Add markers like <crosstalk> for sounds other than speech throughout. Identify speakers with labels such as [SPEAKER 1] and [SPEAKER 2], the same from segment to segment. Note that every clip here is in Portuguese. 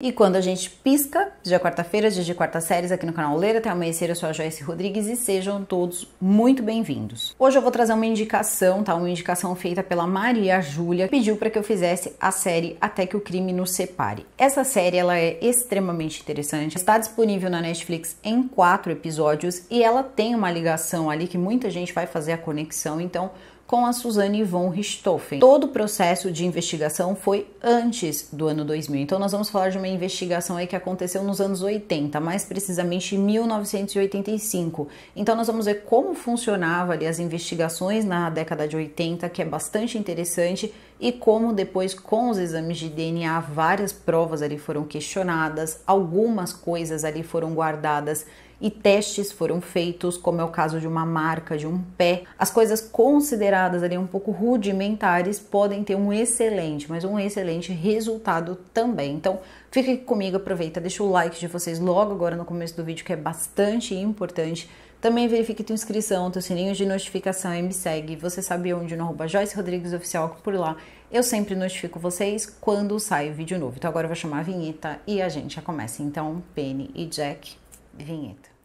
[SPEAKER 1] E quando a gente pisca, é quarta-feira, dia de quarta séries aqui no canal Leira até amanhecer, eu sou a Joyce Rodrigues e sejam todos muito bem-vindos. Hoje eu vou trazer uma indicação, tá? Uma indicação feita pela Maria Júlia, pediu para que eu fizesse a série Até que o crime nos separe. Essa série ela é extremamente interessante, está disponível na Netflix em quatro episódios e ela tem uma ligação ali que muita gente vai fazer a conexão, então com a Suzane von Richthofen. Todo o processo de investigação foi antes do ano 2000. Então nós vamos falar de uma investigação aí que aconteceu nos anos 80, mais precisamente em 1985. Então nós vamos ver como funcionava ali as investigações na década de 80, que é bastante interessante, e como depois com os exames de DNA várias provas ali foram questionadas, algumas coisas ali foram guardadas e testes foram feitos, como é o caso de uma marca de um pé. As coisas consideradas ali um pouco rudimentares podem ter um excelente, mas um excelente resultado também. Então, fique comigo, aproveita, deixa o like de vocês logo agora no começo do vídeo, que é bastante importante. Também verifique tua inscrição, teu sininho de notificação e me segue. Você sabe onde no arroba Joyce Rodrigues Oficial, por lá eu sempre notifico vocês quando sai vídeo novo. Então agora eu vou chamar a vinheta e a gente já começa. Então, Penny e Jack, vinheta.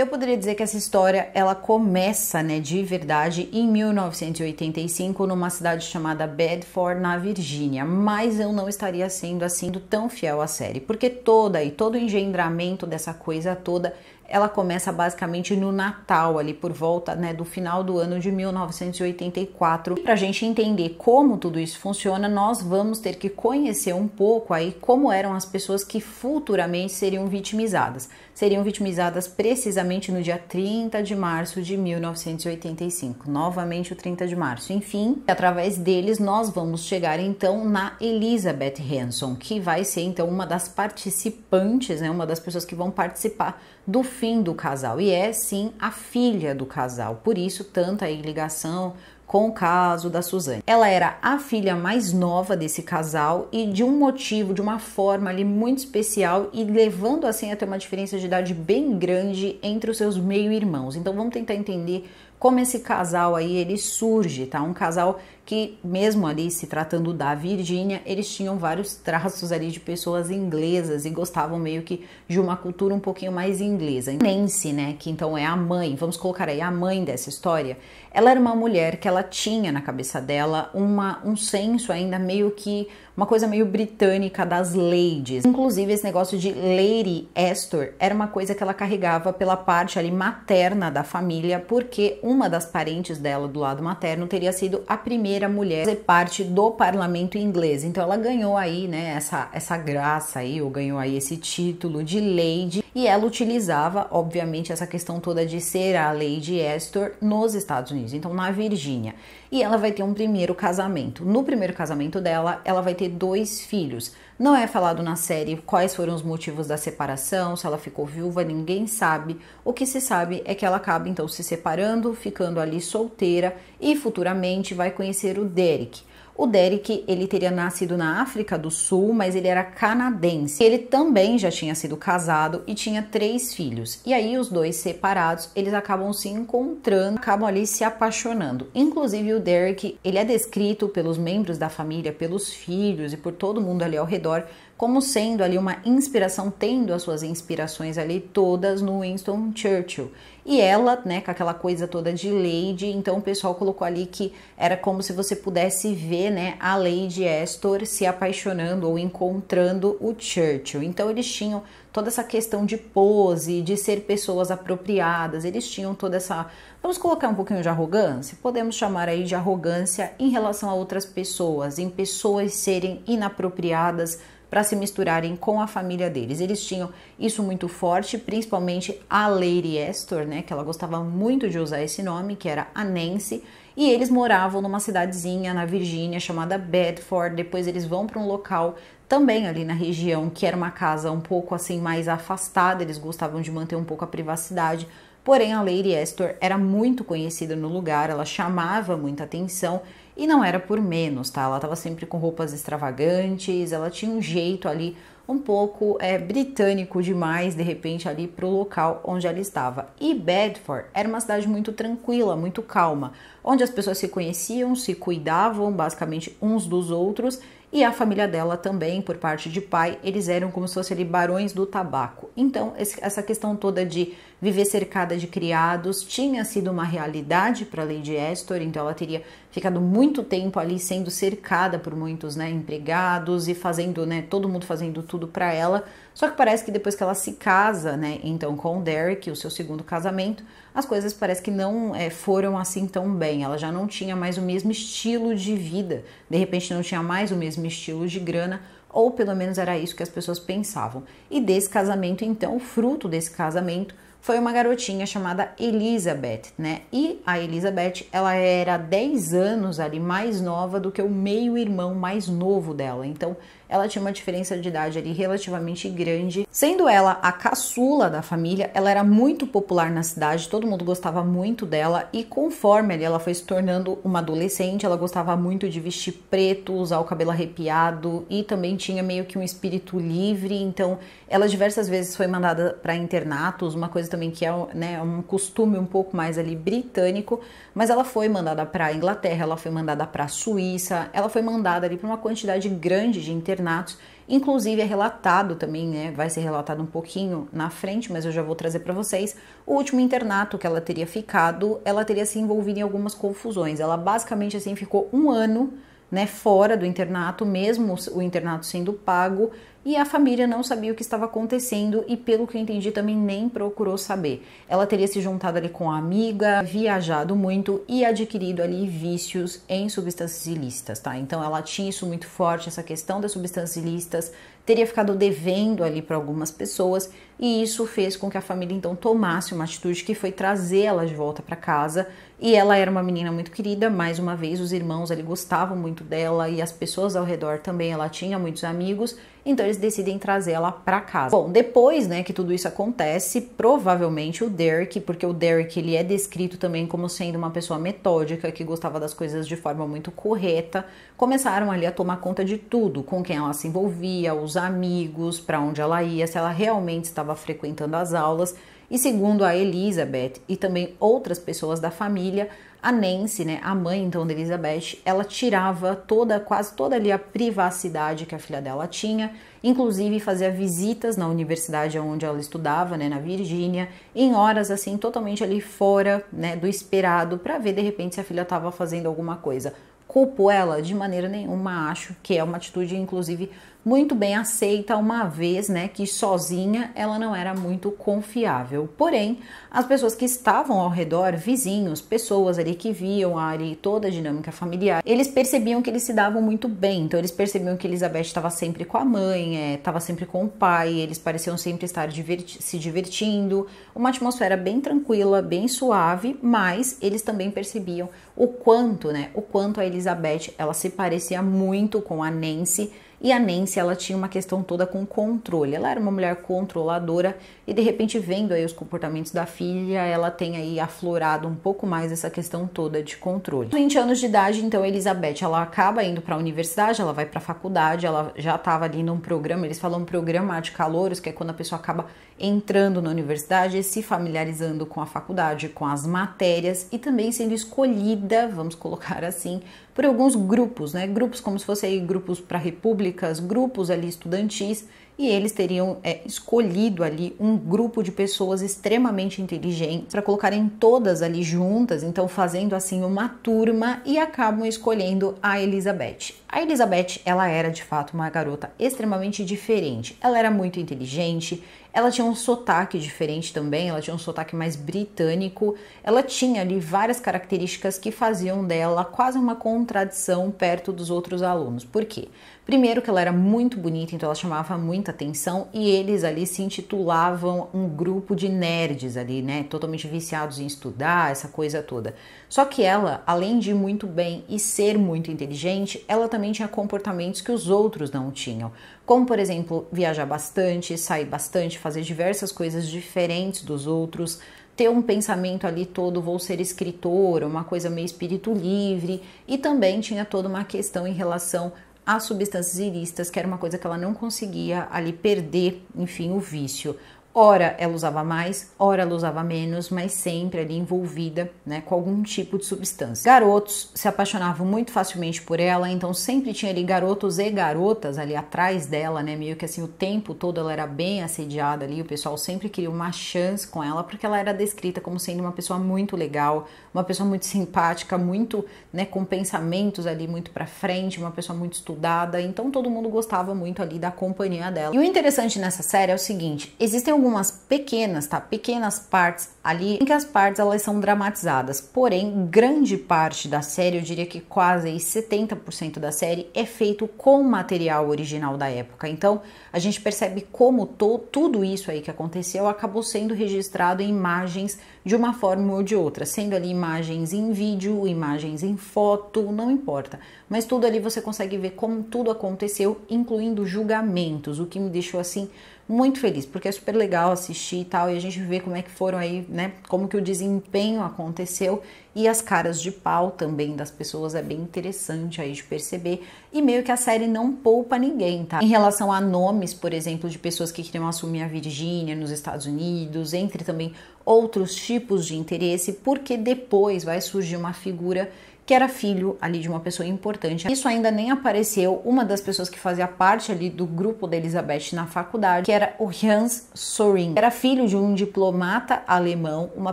[SPEAKER 1] Eu poderia dizer que essa história ela começa, né, de verdade em 1985 numa cidade chamada Bedford, na Virgínia, mas eu não estaria sendo assim tão fiel à série, porque toda e todo o engendramento dessa coisa toda ela começa basicamente no Natal, ali por volta né, do final do ano de 1984. Para a gente entender como tudo isso funciona, nós vamos ter que conhecer um pouco aí como eram as pessoas que futuramente seriam vitimizadas. Seriam vitimizadas precisamente no dia 30 de março de 1985, novamente o 30 de março. Enfim, através deles nós vamos chegar então na Elizabeth Hanson, que vai ser então uma das participantes, né, uma das pessoas que vão participar do fim do casal e é sim a filha do casal. Por isso, tanta ligação com o caso da Suzane. Ela era a filha mais nova desse casal e de um motivo, de uma forma ali muito especial e levando assim a ter uma diferença de idade bem grande entre os seus meio-irmãos. Então vamos tentar entender como esse casal aí ele surge, tá? Um casal que mesmo ali se tratando da Virgínia, eles tinham vários traços ali de pessoas inglesas e gostavam meio que de uma cultura um pouquinho mais inglesa. Nancy, né, que então é a mãe, vamos colocar aí a mãe dessa história, ela era uma mulher que ela tinha na cabeça dela uma, um senso ainda meio que uma coisa meio britânica das ladies. Inclusive esse negócio de Lady Astor era uma coisa que ela carregava pela parte ali materna da família, porque uma das parentes dela do lado materno teria sido a primeira mulher a ser parte do parlamento inglês. Então ela ganhou aí, né, essa essa graça aí, ou ganhou aí esse título de lady, e ela utilizava, obviamente, essa questão toda de ser a Lady Astor nos Estados Unidos, então na Virgínia. E ela vai ter um primeiro casamento. No primeiro casamento dela, ela vai ter dois filhos. Não é falado na série quais foram os motivos da separação, se ela ficou viúva, ninguém sabe. O que se sabe é que ela acaba então se separando, ficando ali solteira e futuramente vai conhecer o Derek. O Derek, ele teria nascido na África do Sul, mas ele era canadense. Ele também já tinha sido casado e tinha três filhos. E aí os dois separados, eles acabam se encontrando, acabam ali se apaixonando. Inclusive o Derek, ele é descrito pelos membros da família, pelos filhos e por todo mundo ali ao redor como sendo ali uma inspiração, tendo as suas inspirações ali todas no Winston Churchill. E ela, né, com aquela coisa toda de Lady, então o pessoal colocou ali que era como se você pudesse ver, né, a Lady Astor se apaixonando ou encontrando o Churchill. Então eles tinham toda essa questão de pose, de ser pessoas apropriadas, eles tinham toda essa, vamos colocar um pouquinho de arrogância, podemos chamar aí de arrogância em relação a outras pessoas, em pessoas serem inapropriadas para se misturarem com a família deles. Eles tinham isso muito forte, principalmente a Lady Astor, né, que ela gostava muito de usar esse nome, que era a Nancy, e eles moravam numa cidadezinha na Virgínia chamada Bedford. Depois eles vão para um local também ali na região, que era uma casa um pouco assim mais afastada, eles gostavam de manter um pouco a privacidade. Porém, a Lady Astor era muito conhecida no lugar, ela chamava muita atenção e não era por menos, tá? Ela estava sempre com roupas extravagantes, ela tinha um jeito ali um pouco é, britânico demais, de repente, ali para o local onde ela estava. E Bedford era uma cidade muito tranquila, muito calma, onde as pessoas se conheciam, se cuidavam basicamente uns dos outros e a família dela também, por parte de pai, eles eram como se fossem ali barões do tabaco. Então, essa questão toda de viver cercada de criados tinha sido uma realidade para Lady Astor, então ela teria ficado muito tempo ali sendo cercada por muitos né, empregados e fazendo, né, todo mundo fazendo tudo para ela. Só que parece que depois que ela se casa, né, então com o Derek, o seu segundo casamento, as coisas parece que não é, foram assim tão bem. Ela já não tinha mais o mesmo estilo de vida, de repente não tinha mais o mesmo estilo de grana, ou pelo menos era isso que as pessoas pensavam. E desse casamento, então, o fruto desse casamento foi uma garotinha chamada Elizabeth, né? E a Elizabeth, ela era 10 anos ali mais nova do que o meio-irmão mais novo dela. Então, ela tinha uma diferença de idade ali relativamente grande. Sendo ela a caçula da família, ela era muito popular na cidade, todo mundo gostava muito dela e conforme ali ela foi se tornando uma adolescente, ela gostava muito de vestir preto, usar o cabelo arrepiado e também tinha meio que um espírito livre, então ela diversas vezes foi mandada para internatos, uma coisa também que é né, um costume um pouco mais ali britânico, mas ela foi mandada para Inglaterra, ela foi mandada para Suíça, ela foi mandada ali para uma quantidade grande de internatos internatos. Inclusive é relatado também, né? Vai ser relatado um pouquinho na frente, mas eu já vou trazer para vocês. O último internato que ela teria ficado, ela teria se envolvido em algumas confusões. Ela basicamente assim ficou um ano né, fora do internato, mesmo o internato sendo pago, e a família não sabia o que estava acontecendo e, pelo que eu entendi, também nem procurou saber. Ela teria se juntado ali com a amiga, viajado muito e adquirido ali vícios em substâncias ilícitas, tá? Então ela tinha isso muito forte, essa questão das substâncias ilícitas, teria ficado devendo ali para algumas pessoas e isso fez com que a família então tomasse uma atitude que foi trazê-la de volta para casa. E ela era uma menina muito querida, mais uma vez os irmãos ali gostavam muito dela e as pessoas ao redor também, ela tinha muitos amigos então eles decidem trazê-la para casa. Bom, depois, né, que tudo isso acontece, provavelmente o Derek, porque o Derek ele é descrito também como sendo uma pessoa metódica que gostava das coisas de forma muito correta, começaram ali a tomar conta de tudo, com quem ela se envolvia, os amigos, para onde ela ia, se ela realmente estava frequentando as aulas. E segundo a Elizabeth e também outras pessoas da família, a Nancy, né, a mãe então da Elizabeth, ela tirava toda, quase toda ali a privacidade que a filha dela tinha, inclusive fazia visitas na universidade onde ela estudava, né, na Virgínia, em horas assim totalmente ali fora, né, do esperado, para ver de repente se a filha estava fazendo alguma coisa. Culpo ela de maneira nenhuma, acho que é uma atitude inclusive muito bem aceita, uma vez né, que sozinha ela não era muito confiável. Porém, as pessoas que estavam ao redor, vizinhos, pessoas ali que viam ali toda a dinâmica familiar, eles percebiam que eles se davam muito bem. Então, eles percebiam que Elizabeth estava sempre com a mãe, estava é, sempre com o pai, eles pareciam sempre estar diverti se divertindo. Uma atmosfera bem tranquila, bem suave, mas eles também percebiam o quanto, né, o quanto a Elizabeth ela se parecia muito com a Nancy e a Nancy, ela tinha uma questão toda com controle. Ela era uma mulher controladora e de repente vendo aí os comportamentos da filha, ela tem aí aflorado um pouco mais essa questão toda de controle. 20 anos de idade, então Elizabeth, ela acaba indo para a universidade, ela vai para a faculdade, ela já estava ali num programa, eles falam programa de calouros, que é quando a pessoa acaba entrando na universidade, se familiarizando com a faculdade, com as matérias e também sendo escolhida, vamos colocar assim, por alguns grupos, né? Grupos como se fossem grupos para repúblicas, grupos ali estudantis e eles teriam é, escolhido ali um grupo de pessoas extremamente inteligentes para colocarem todas ali juntas, então fazendo assim uma turma e acabam escolhendo a Elizabeth. A Elizabeth, ela era de fato uma garota extremamente diferente. Ela era muito inteligente, ela tinha um sotaque diferente também, ela tinha um sotaque mais britânico. Ela tinha ali várias características que faziam dela quase uma contradição perto dos outros alunos. Por quê? Primeiro que ela era muito bonita, então ela chamava muita atenção e eles ali se intitulavam um grupo de nerds ali, né, totalmente viciados em estudar, essa coisa toda. Só que ela, além de ir muito bem e ser muito inteligente, ela também tinha comportamentos que os outros não tinham, como por exemplo, viajar bastante, sair bastante, fazer diversas coisas diferentes dos outros, ter um pensamento ali todo, vou ser escritora, uma coisa meio espírito livre, e também tinha toda uma questão em relação as substâncias ilícitas, que era uma coisa que ela não conseguia ali perder, enfim, o vício. Ora ela usava mais, ora ela usava menos, mas sempre ali envolvida né, com algum tipo de substância. Garotos se apaixonavam muito facilmente por ela, então sempre tinha ali garotos e garotas ali atrás dela, né? Meio que assim o tempo todo ela era bem assediada ali, o pessoal sempre queria uma chance com ela, porque ela era descrita como sendo uma pessoa muito legal, uma pessoa muito simpática, muito, né, com pensamentos ali muito para frente, uma pessoa muito estudada, então todo mundo gostava muito ali da companhia dela. E o interessante nessa série é o seguinte: existem algumas pequenas, tá? Pequenas partes ali em que as partes elas são dramatizadas. Porém, grande parte da série, eu diria que quase 70% da série é feito com material original da época. Então, a gente percebe como to, tudo isso aí que aconteceu acabou sendo registrado em imagens de uma forma ou de outra, sendo ali imagens em vídeo, imagens em foto, não importa. Mas tudo ali você consegue ver como tudo aconteceu, incluindo julgamentos, o que me deixou assim muito feliz, porque é super legal assistir e tal, e a gente vê como é que foram aí, né, como que o desempenho aconteceu e as caras de pau também das pessoas é bem interessante aí de perceber e meio que a série não poupa ninguém, tá? Em relação a nomes, por exemplo, de pessoas que queriam assumir a Virgínia nos Estados Unidos, entre também outros tipos de interesse, porque depois vai surgir uma figura que era filho ali de uma pessoa importante. Isso ainda nem apareceu uma das pessoas que fazia parte ali do grupo da Elizabeth na faculdade, que era o Hans Sorin. Era filho de um diplomata alemão, uma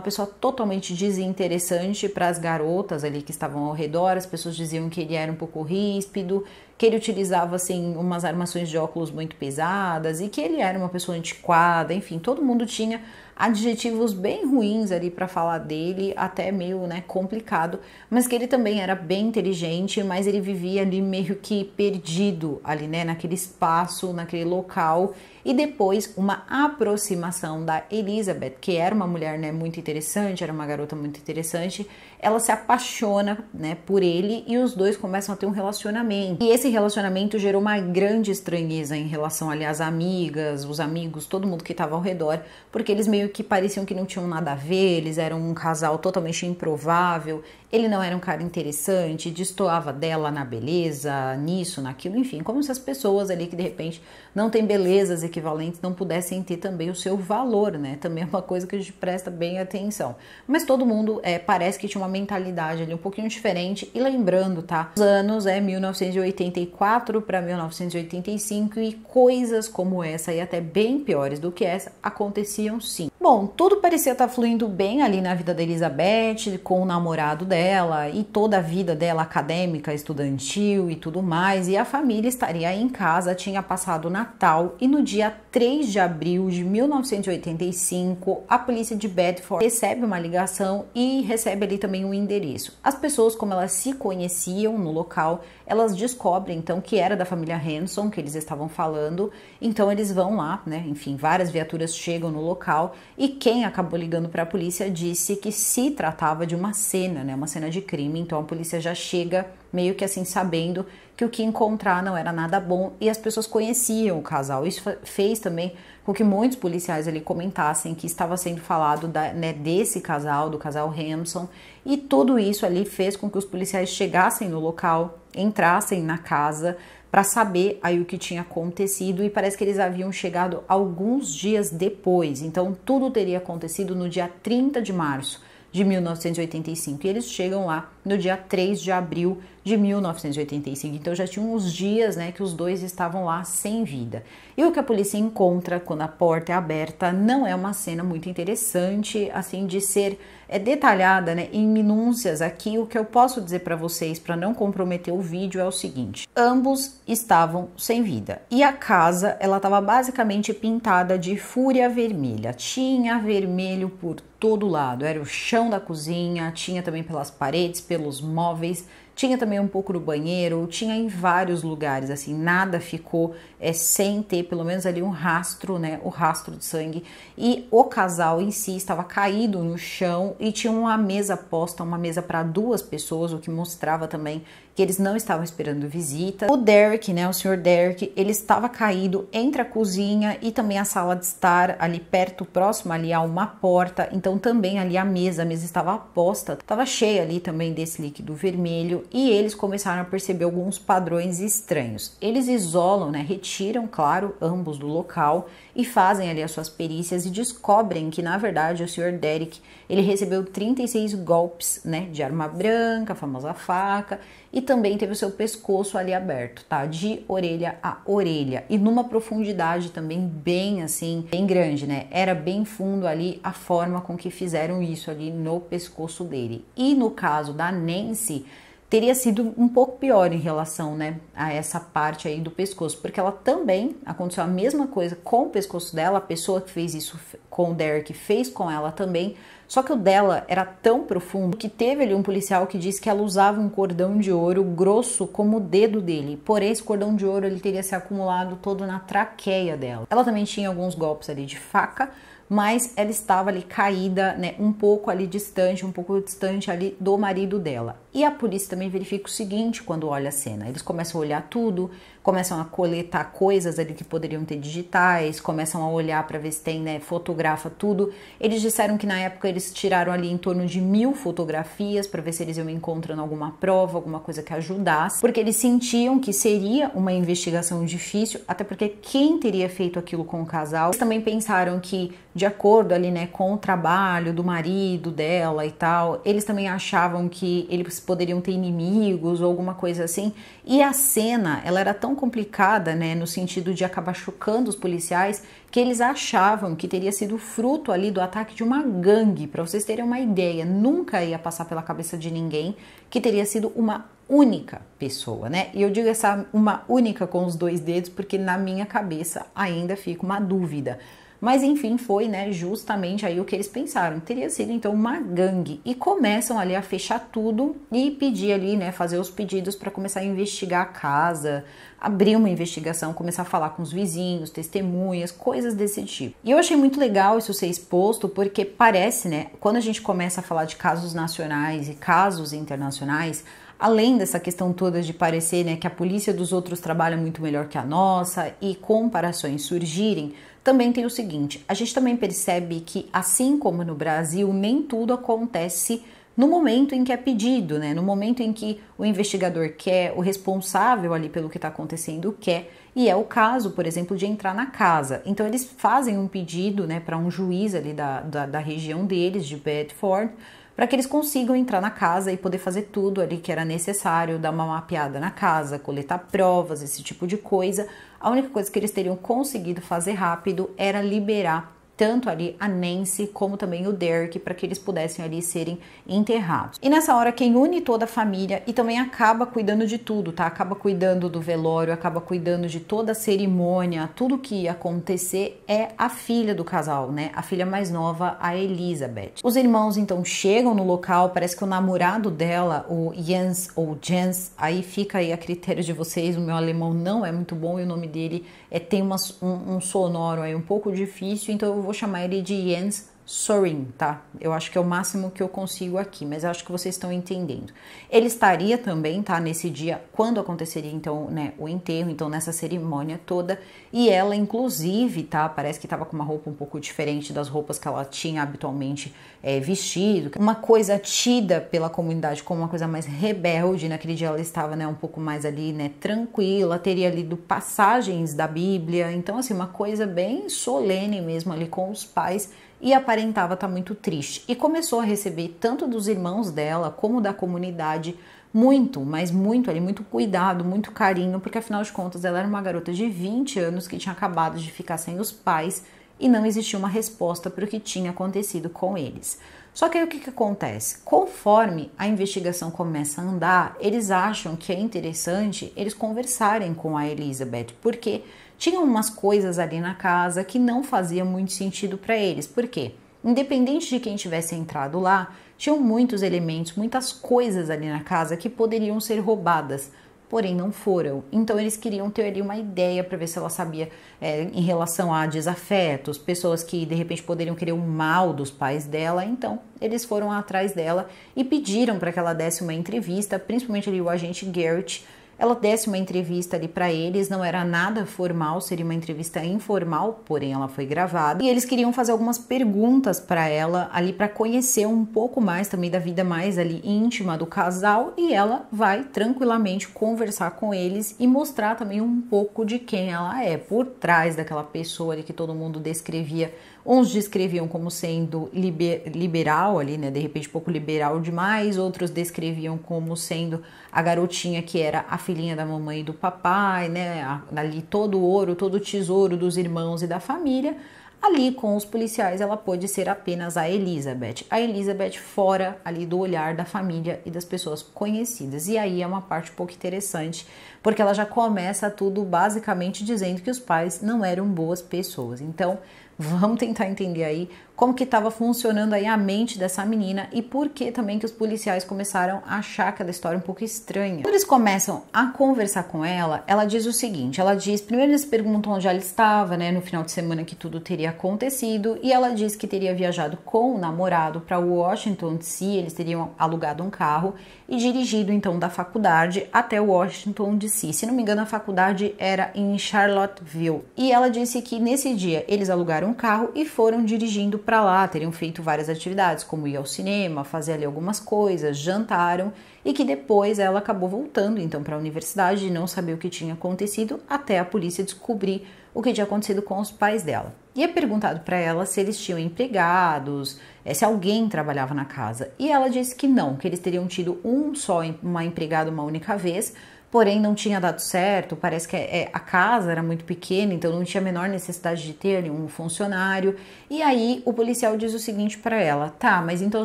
[SPEAKER 1] pessoa totalmente desinteressante para as garotas ali que estavam ao redor. As pessoas diziam que ele era um pouco ríspido, que ele utilizava assim umas armações de óculos muito pesadas e que ele era uma pessoa antiquada, enfim, todo mundo tinha adjetivos bem ruins ali para falar dele, até meio, né, complicado, mas que ele também era bem inteligente, mas ele vivia ali meio que perdido ali, né, naquele espaço, naquele local e depois uma aproximação da Elizabeth, que era uma mulher né, muito interessante, era uma garota muito interessante, ela se apaixona né, por ele e os dois começam a ter um relacionamento. E esse relacionamento gerou uma grande estranheza em relação ali às amigas, os amigos, todo mundo que estava ao redor, porque eles meio que pareciam que não tinham nada a ver, eles eram um casal totalmente improvável, ele não era um cara interessante, destoava dela na beleza, nisso, naquilo, enfim, como se as pessoas ali que de repente não têm belezas equivalentes não pudessem ter também o seu valor, né? Também é uma coisa que a gente presta bem atenção. Mas todo mundo é, parece que tinha uma mentalidade ali um pouquinho diferente. E lembrando, tá? Os anos é 1984 para 1985 e coisas como essa e até bem piores do que essa aconteciam sim. Bom, tudo parecia estar fluindo bem ali na vida da Elizabeth, com o namorado dela e toda a vida dela acadêmica, estudantil e tudo mais. E a família estaria em casa, tinha passado Natal e no dia 3 de abril de 1985, a polícia de Bedford recebe uma ligação e recebe ali também um endereço. As pessoas, como elas se conheciam no local, elas descobrem então que era da família Hanson que eles estavam falando. Então eles vão lá, né? Enfim, várias viaturas chegam no local e quem acabou ligando para a polícia disse que se tratava de uma cena, né, uma cena de crime. Então a polícia já chega meio que assim sabendo que o que encontrar não era nada bom e as pessoas conheciam o casal. Isso fez também com que muitos policiais ali comentassem que estava sendo falado da, né, desse casal, do casal Hampson, e tudo isso ali fez com que os policiais chegassem no local, entrassem na casa, para saber aí o que tinha acontecido e parece que eles haviam chegado alguns dias depois. Então tudo teria acontecido no dia 30 de março de 1985 e eles chegam lá no dia 3 de abril de 1985. Então já tinha uns dias, né, que os dois estavam lá sem vida. E o que a polícia encontra quando a porta é aberta não é uma cena muito interessante, assim de ser é detalhada, né, em minúcias. Aqui o que eu posso dizer para vocês para não comprometer o vídeo é o seguinte: ambos estavam sem vida e a casa ela estava basicamente pintada de fúria vermelha. Tinha vermelho por todo lado. Era o chão da cozinha, tinha também pelas paredes, pelos móveis tinha também um pouco no banheiro, tinha em vários lugares, assim, nada ficou é, sem ter pelo menos ali um rastro, né, o rastro de sangue. E o casal em si estava caído no chão e tinha uma mesa posta, uma mesa para duas pessoas, o que mostrava também que eles não estavam esperando visita. O Derek, né, o senhor Derek, ele estava caído entre a cozinha e também a sala de estar ali perto, próximo ali a uma porta. Então também ali a mesa, a mesa estava aposta, estava cheia ali também desse líquido vermelho e eles começaram a perceber alguns padrões estranhos. Eles isolam, né, retiram, claro, ambos do local e fazem ali as suas perícias e descobrem que na verdade o senhor Derek, ele recebeu 36 golpes, né, de arma branca, a famosa faca e também teve o seu pescoço ali aberto, tá? De orelha a orelha e numa profundidade também bem assim, bem grande, né? Era bem fundo ali a forma com que fizeram isso ali no pescoço dele. E no caso da Nancy, teria sido um pouco pior em relação, né, a essa parte aí do pescoço, porque ela também aconteceu a mesma coisa com o pescoço dela, a pessoa que fez isso com o Derek fez com ela também, só que o dela era tão profundo que teve ali um policial que disse que ela usava um cordão de ouro grosso como o dedo dele. Porém, esse cordão de ouro ele teria se acumulado todo na traqueia dela. Ela também tinha alguns golpes ali de faca, mas ela estava ali caída, né, um pouco ali distante, um pouco distante ali do marido dela. E a polícia também verifica o seguinte quando olha a cena: eles começam a olhar tudo, começam a coletar coisas ali que poderiam ter digitais, começam a olhar para ver se tem, né, fotografa tudo. Eles disseram que na época eles tiraram ali em torno de mil fotografias para ver se eles iam encontrando alguma prova, alguma coisa que ajudasse, porque eles sentiam que seria uma investigação difícil, até porque quem teria feito aquilo com o casal. Eles também pensaram que de acordo ali, né, com o trabalho do marido dela e tal, eles também achavam que eles poderiam ter inimigos ou alguma coisa assim. E a cena, ela era tão complicada, né, no sentido de acabar chocando os policiais, que eles achavam que teria sido fruto ali do ataque de uma gangue. Para vocês terem uma ideia, nunca ia passar pela cabeça de ninguém que teria sido uma única pessoa, né? E eu digo essa uma única com os dois dedos porque na minha cabeça ainda fica uma dúvida. Mas enfim, foi, né, justamente aí o que eles pensaram. Teria sido então uma gangue e começam ali a fechar tudo e pedir ali, né, fazer os pedidos para começar a investigar a casa, abrir uma investigação, começar a falar com os vizinhos, testemunhas, coisas desse tipo. E eu achei muito legal isso ser exposto porque parece, né, quando a gente começa a falar de casos nacionais e casos internacionais, além dessa questão toda de parecer né, que a polícia dos outros trabalha muito melhor que a nossa e comparações surgirem, também tem o seguinte: a gente também percebe que, assim como no Brasil, nem tudo acontece no momento em que é pedido, né? No momento em que o investigador quer, o responsável ali pelo que está acontecendo quer, e é o caso, por exemplo, de entrar na casa. Então eles fazem um pedido, né, para um juiz ali da, da, da região deles, de Bedford, para que eles consigam entrar na casa e poder fazer tudo ali que era necessário, dar uma mapeada na casa, coletar provas, esse tipo de coisa. A única coisa que eles teriam conseguido fazer rápido era liberar tanto ali a Nancy como também o Derek para que eles pudessem ali serem enterrados. E nessa hora quem une toda a família e também acaba cuidando de tudo, tá? Acaba cuidando do velório, acaba cuidando de toda a cerimônia, tudo que ia acontecer é a filha do casal, né? A filha mais nova, a Elizabeth. Os irmãos então chegam no local, parece que o namorado dela, o Jens ou Jens, aí fica aí a critério de vocês, o meu alemão não é muito bom e o nome dele é, tem um, um sonoro aí um pouco difícil, então eu vou chamar ele de Jens Sorin, tá? Eu acho que é o máximo que eu consigo aqui, mas acho que vocês estão entendendo. Ele estaria também, tá, nesse dia, quando aconteceria então, né, o enterro, então nessa cerimônia toda, e ela inclusive, tá, parece que estava com uma roupa um pouco diferente das roupas que ela tinha habitualmente é, vestido, uma coisa tida pela comunidade como uma coisa mais rebelde, naquele dia ela estava, né, um pouco mais ali, né, tranquila, teria lido passagens da Bíblia, então assim, uma coisa bem solene mesmo ali com os pais e aparentava estar tá muito triste. E começou a receber tanto dos irmãos dela como da comunidade muito, mas muito ali, muito cuidado, muito carinho, porque afinal de contas ela era uma garota de 20 anos que tinha acabado de ficar sem os pais e não existia uma resposta para o que tinha acontecido com eles. Só que aí o que, que acontece? Conforme a investigação começa a andar, eles acham que é interessante eles conversarem com a Elizabeth, porque tinham umas coisas ali na casa que não fazia muito sentido para eles. Por quê? Independente de quem tivesse entrado lá, tinham muitos elementos, muitas coisas ali na casa que poderiam ser roubadas. porém não foram. Então eles queriam ter ali uma ideia para ver se ela sabia é, em relação a desafetos, pessoas que de repente poderiam querer o mal dos pais dela. Então eles foram atrás dela e pediram para que ela desse uma entrevista, principalmente ali o agente Garrett ela desse uma entrevista ali para eles, não era nada formal, seria uma entrevista informal, porém ela foi gravada. E eles queriam fazer algumas perguntas para ela ali para conhecer um pouco mais também da vida mais ali íntima do casal e ela vai tranquilamente conversar com eles e mostrar também um pouco de quem ela é por trás daquela pessoa ali que todo mundo descrevia Uns descreviam como sendo liber, liberal ali, né? De repente, pouco liberal demais. Outros descreviam como sendo a garotinha que era a filhinha da mamãe e do papai, né? Ali todo o ouro, todo o tesouro dos irmãos e da família. Ali com os policiais, ela pôde ser apenas a Elizabeth. A Elizabeth fora ali do olhar da família e das pessoas conhecidas. E aí é uma parte um pouco interessante, porque ela já começa tudo basicamente dizendo que os pais não eram boas pessoas. Então, Vamos tentar entender aí como que estava funcionando aí a mente dessa menina e por que também que os policiais começaram a achar aquela história um pouco estranha. Quando eles começam a conversar com ela, ela diz o seguinte, ela diz, primeiro eles perguntam onde ela estava, né, no final de semana que tudo teria acontecido, e ela diz que teria viajado com o namorado para Washington DC, eles teriam alugado um carro e dirigido então da faculdade até Washington DC. Se não me engano, a faculdade era em Charlottesville. E ela disse que nesse dia eles alugaram um carro e foram dirigindo para lá, teriam feito várias atividades, como ir ao cinema, fazer ali algumas coisas, jantaram e que depois ela acabou voltando então para a universidade e não sabia o que tinha acontecido até a polícia descobrir o que tinha acontecido com os pais dela. E é perguntado para ela se eles tinham empregados, eh, se alguém trabalhava na casa. E ela disse que não, que eles teriam tido um só uma empregada uma única vez, porém não tinha dado certo. Parece que é, é, a casa era muito pequena, então não tinha a menor necessidade de ter um funcionário. E aí o policial diz o seguinte para ela: tá, mas então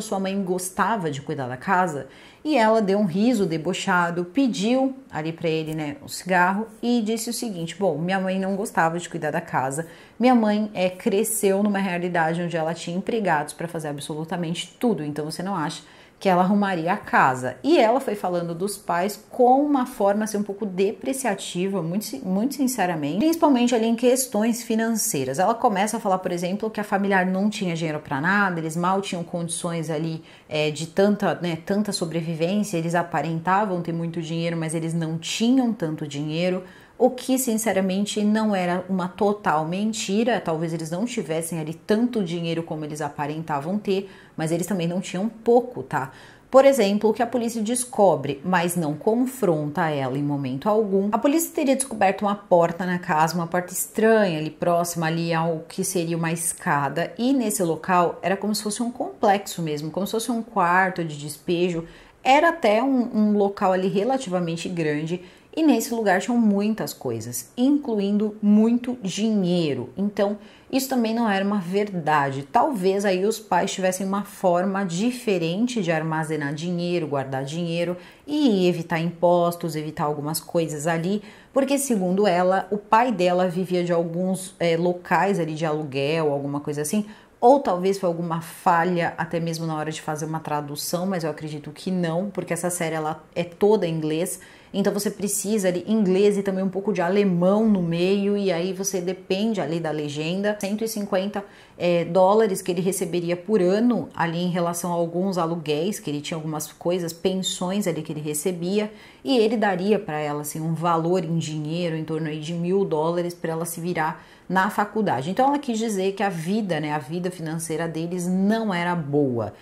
[SPEAKER 1] sua mãe gostava de cuidar da casa? E ela deu um riso debochado, pediu ali para ele, né, um cigarro e disse o seguinte: Bom, minha mãe não gostava de cuidar da casa. Minha mãe é, cresceu numa realidade onde ela tinha empregados para fazer absolutamente tudo. Então você não acha que ela arrumaria a casa. E ela foi falando dos pais com uma forma assim, um pouco depreciativa, muito, muito sinceramente, principalmente ali em questões financeiras. Ela começa a falar, por exemplo, que a familiar não tinha dinheiro para nada, eles mal tinham condições ali é, de tanta, né, tanta sobrevivência, eles aparentavam ter muito dinheiro, mas eles não tinham tanto dinheiro o que sinceramente não era uma total mentira. Talvez eles não tivessem ali tanto dinheiro como eles aparentavam ter, mas eles também não tinham pouco, tá? Por exemplo, o que a polícia descobre, mas não confronta ela em momento algum. A polícia teria descoberto uma porta na casa, uma porta estranha ali próxima ali ao que seria uma escada, e nesse local era como se fosse um complexo mesmo, como se fosse um quarto de despejo. Era até um, um local ali relativamente grande e nesse lugar tinham muitas coisas, incluindo muito dinheiro. Então, isso também não era uma verdade. Talvez aí os pais tivessem uma forma diferente de armazenar dinheiro, guardar dinheiro e evitar impostos, evitar algumas coisas ali, porque segundo ela, o pai dela vivia de alguns é, locais ali de aluguel, alguma coisa assim, ou talvez foi alguma falha até mesmo na hora de fazer uma tradução, mas eu acredito que não, porque essa série ela é toda em inglês então você precisa de inglês e também um pouco de alemão no meio, e aí você depende ali da legenda. 150 é, dólares que ele receberia por ano ali em relação a alguns aluguéis, que ele tinha algumas coisas, pensões ali que ele recebia, e ele daria para ela assim, um valor em dinheiro em torno aí de mil dólares para ela se virar na faculdade. Então ela quis dizer que a vida, né, a vida financeira deles não era boa.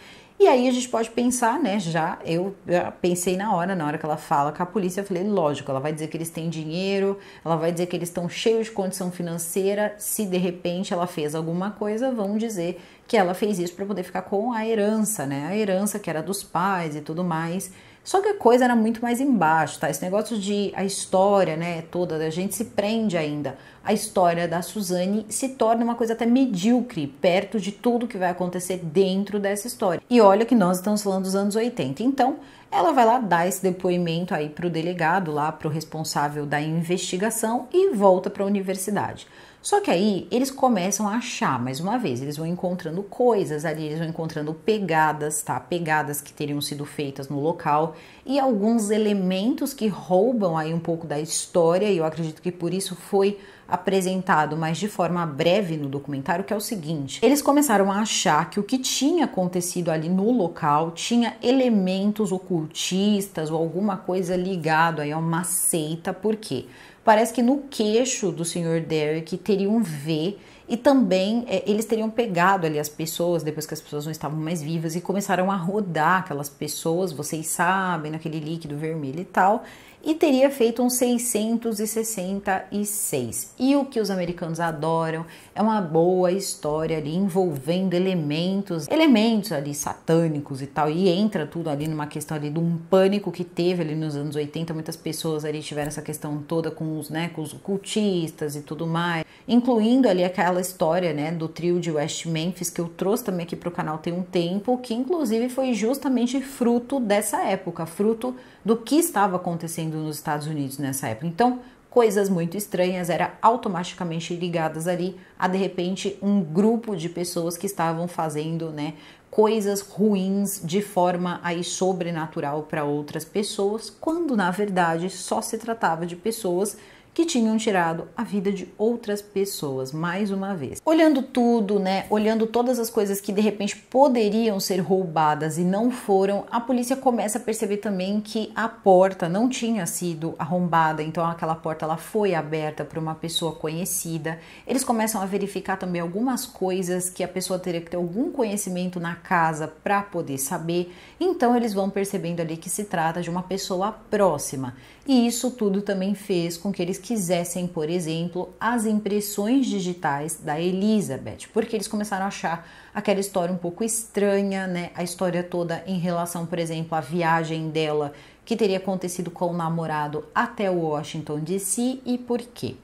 [SPEAKER 1] E aí a gente pode pensar, né? Já eu pensei na hora, na hora que ela fala com a polícia, eu falei, lógico, ela vai dizer que eles têm dinheiro, ela vai dizer que eles estão cheios de condição financeira. Se de repente ela fez alguma coisa, vão dizer que ela fez isso para poder ficar com a herança, né? A herança que era dos pais e tudo mais. Só que a coisa era muito mais embaixo, tá? Esse negócio de a história, né, toda, a gente se prende ainda. A história da Suzane se torna uma coisa até medíocre, perto de tudo que vai acontecer dentro dessa história. E olha que nós estamos falando dos anos 80. Então, ela vai lá dar esse depoimento aí para o delegado, lá para o responsável da investigação e volta para a universidade. Só que aí eles começam a achar, mais uma vez, eles vão encontrando coisas ali, eles vão encontrando pegadas, tá? Pegadas que teriam sido feitas no local e alguns elementos que roubam aí um pouco da história, e eu acredito que por isso foi apresentado, mas de forma breve no documentário, que é o seguinte: eles começaram a achar que o que tinha acontecido ali no local tinha elementos ocultistas ou alguma coisa ligado aí a uma seita, por quê? Parece que no queixo do Sr. Derrick teria um V e também é, eles teriam pegado ali as pessoas depois que as pessoas não estavam mais vivas e começaram a rodar aquelas pessoas, vocês sabem, naquele líquido vermelho e tal, e teria feito um 666. E o que os americanos adoram é uma boa história ali envolvendo elementos, elementos ali satânicos e tal. E entra tudo ali numa questão ali de um pânico que teve ali nos anos 80. Muitas pessoas ali tiveram essa questão toda com os, né, com os cultistas e tudo mais, incluindo ali aquela história, né, do trio de West Memphis que eu trouxe também aqui para o canal tem um tempo, que inclusive foi justamente fruto dessa época, fruto do que estava acontecendo nos Estados Unidos nessa época. Então, coisas muito estranhas eram automaticamente ligadas ali a de repente um grupo de pessoas que estavam fazendo, né, coisas ruins de forma aí sobrenatural para outras pessoas, quando na verdade só se tratava de pessoas que tinham tirado a vida de outras pessoas, mais uma vez. Olhando tudo, né, olhando todas as coisas que de repente poderiam ser roubadas e não foram, a polícia começa a perceber também que a porta não tinha sido arrombada, então aquela porta ela foi aberta para uma pessoa conhecida. Eles começam a verificar também algumas coisas que a pessoa teria que ter algum conhecimento na casa para poder saber. Então eles vão percebendo ali que se trata de uma pessoa próxima. E isso tudo também fez com que eles quisessem, por exemplo, as impressões digitais da Elizabeth, porque eles começaram a achar aquela história um pouco estranha, né? A história toda em relação, por exemplo, à viagem dela que teria acontecido com o namorado até Washington DC e por quê.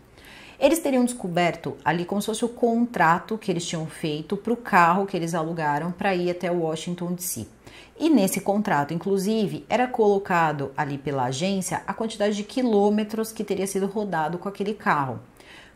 [SPEAKER 1] Eles teriam descoberto ali como se fosse o contrato que eles tinham feito para o carro que eles alugaram para ir até Washington DC. E nesse contrato, inclusive, era colocado ali pela agência a quantidade de quilômetros que teria sido rodado com aquele carro.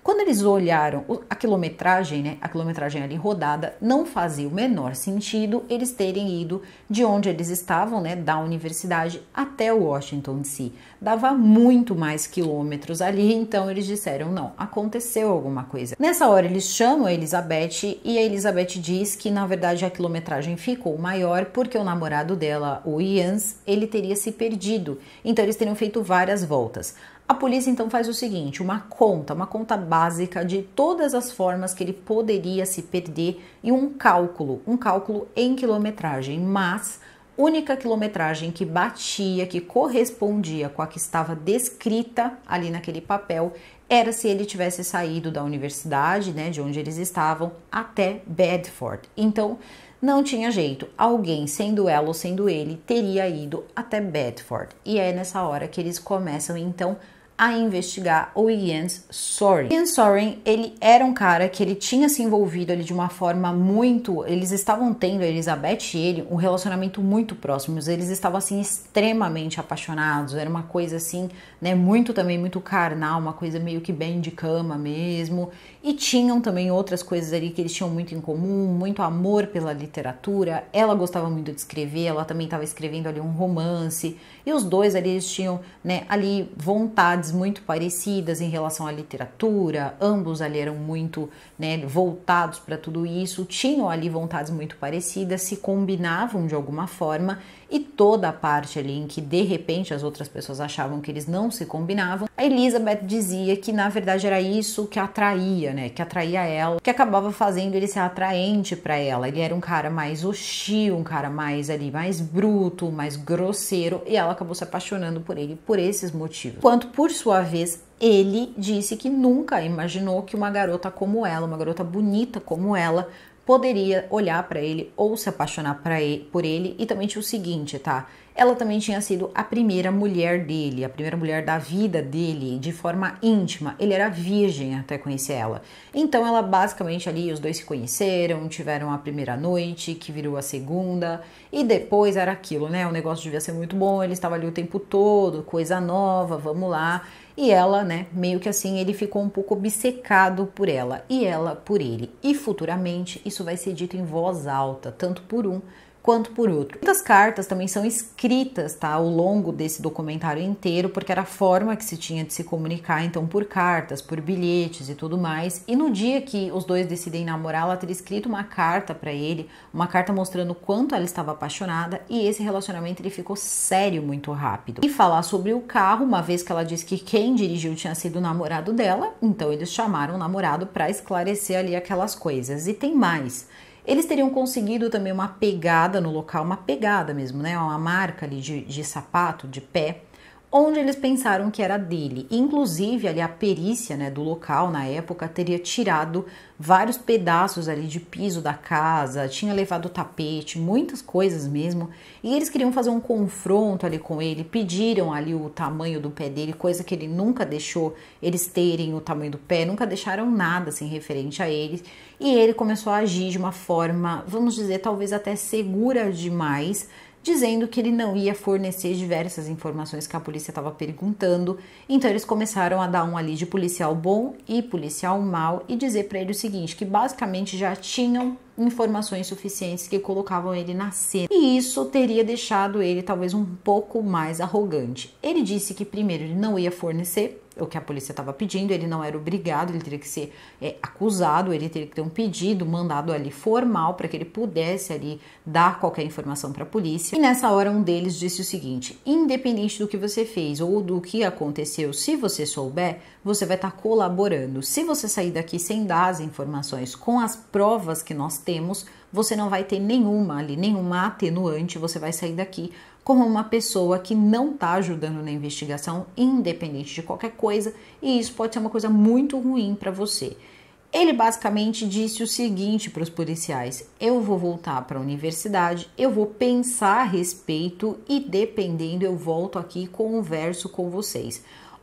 [SPEAKER 1] Quando eles olharam a quilometragem, né, a quilometragem ali rodada, não fazia o menor sentido eles terem ido de onde eles estavam, né, da universidade até Washington DC. Dava muito mais quilômetros ali, então eles disseram: não, aconteceu alguma coisa. Nessa hora eles chamam a Elizabeth e a Elizabeth diz que na verdade a quilometragem ficou maior porque o namorado dela, o Ians, ele teria se perdido. Então eles teriam feito várias voltas. A polícia então faz o seguinte: uma conta, uma conta básica de todas as formas que ele poderia se perder e um cálculo, um cálculo em quilometragem, mas única quilometragem que batia, que correspondia com a que estava descrita ali naquele papel, era se ele tivesse saído da universidade, né, de onde eles estavam, até Bedford. Então, não tinha jeito, alguém, sendo ela ou sendo ele, teria ido até Bedford. E é nessa hora que eles começam então investigar o Ian Soren. Ian Soren, ele era um cara que ele tinha se envolvido ali de uma forma muito, eles estavam tendo a Elizabeth e ele um relacionamento muito próximo, eles estavam assim extremamente apaixonados, era uma coisa assim, né, muito também muito carnal, uma coisa meio que bem de cama mesmo, e tinham também outras coisas ali que eles tinham muito em comum, muito amor pela literatura. Ela gostava muito de escrever, ela também estava escrevendo ali um romance, e os dois ali eles tinham, né, ali vontades muito parecidas em relação à literatura, ambos ali eram muito né, voltados para tudo isso, tinham ali vontades muito parecidas, se combinavam de alguma forma e toda a parte ali em que de repente as outras pessoas achavam que eles não se combinavam, a Elizabeth dizia que na verdade era isso que atraía, né, que atraía ela, que acabava fazendo ele ser atraente para ela. Ele era um cara mais hostil, um cara mais ali mais bruto, mais grosseiro e ela acabou se apaixonando por ele por esses motivos. Quanto por sua vez, ele disse que nunca imaginou que uma garota como ela, uma garota bonita como ela, poderia olhar para ele ou se apaixonar ele, por ele. E também tinha o seguinte, tá? Ela também tinha sido a primeira mulher dele, a primeira mulher da vida dele, de forma íntima. Ele era virgem até conhecer ela. Então ela basicamente ali, os dois se conheceram, tiveram a primeira noite, que virou a segunda, e depois era aquilo, né? O negócio devia ser muito bom, ele estava ali o tempo todo, coisa nova, vamos lá. E ela, né, meio que assim, ele ficou um pouco obcecado por ela e ela por ele. E futuramente isso vai ser dito em voz alta, tanto por um quanto por outro. Muitas cartas também são escritas, tá, ao longo desse documentário inteiro, porque era a forma que se tinha de se comunicar, então por cartas, por bilhetes e tudo mais. E no dia que os dois decidem namorar, ela teria escrito uma carta para ele, uma carta mostrando quanto ela estava apaixonada, e esse relacionamento ele ficou sério muito rápido. E falar sobre o carro, uma vez que ela disse que quem dirigiu tinha sido o namorado dela, então eles chamaram o namorado para esclarecer ali aquelas coisas. E tem mais. Eles teriam conseguido também uma pegada no local, uma pegada mesmo, né? Uma marca ali de, de sapato, de pé, onde eles pensaram que era dele. Inclusive, ali a perícia né, do local na época teria tirado vários pedaços ali de piso da casa, tinha levado tapete, muitas coisas mesmo. E eles queriam fazer um confronto ali com ele, pediram ali o tamanho do pé dele, coisa que ele nunca deixou eles terem o tamanho do pé, nunca deixaram nada assim referente a eles. E ele começou a agir de uma forma, vamos dizer, talvez até segura demais dizendo que ele não ia fornecer diversas informações que a polícia estava perguntando. Então eles começaram a dar um ali de policial bom e policial mal e dizer para ele o seguinte, que basicamente já tinham informações suficientes que colocavam ele na cena. E isso teria deixado ele talvez um pouco mais arrogante. Ele disse que primeiro ele não ia fornecer o que a polícia estava pedindo, ele não era obrigado, ele teria que ser é, acusado, ele teria que ter um pedido, mandado ali formal para que ele pudesse ali dar qualquer informação para a polícia. E nessa hora um deles disse o seguinte: independente do que você fez ou do que aconteceu, se você souber, você vai estar tá colaborando. Se você sair daqui sem dar as informações com as provas que nós temos, você não vai ter nenhuma ali, nenhuma atenuante, você vai sair daqui como uma pessoa que não está ajudando na investigação, independente de qualquer coisa, e isso pode ser uma coisa muito ruim para você. Ele basicamente disse o seguinte para os policiais: eu vou voltar para a universidade, eu vou pensar a respeito e, dependendo, eu volto aqui e converso com vocês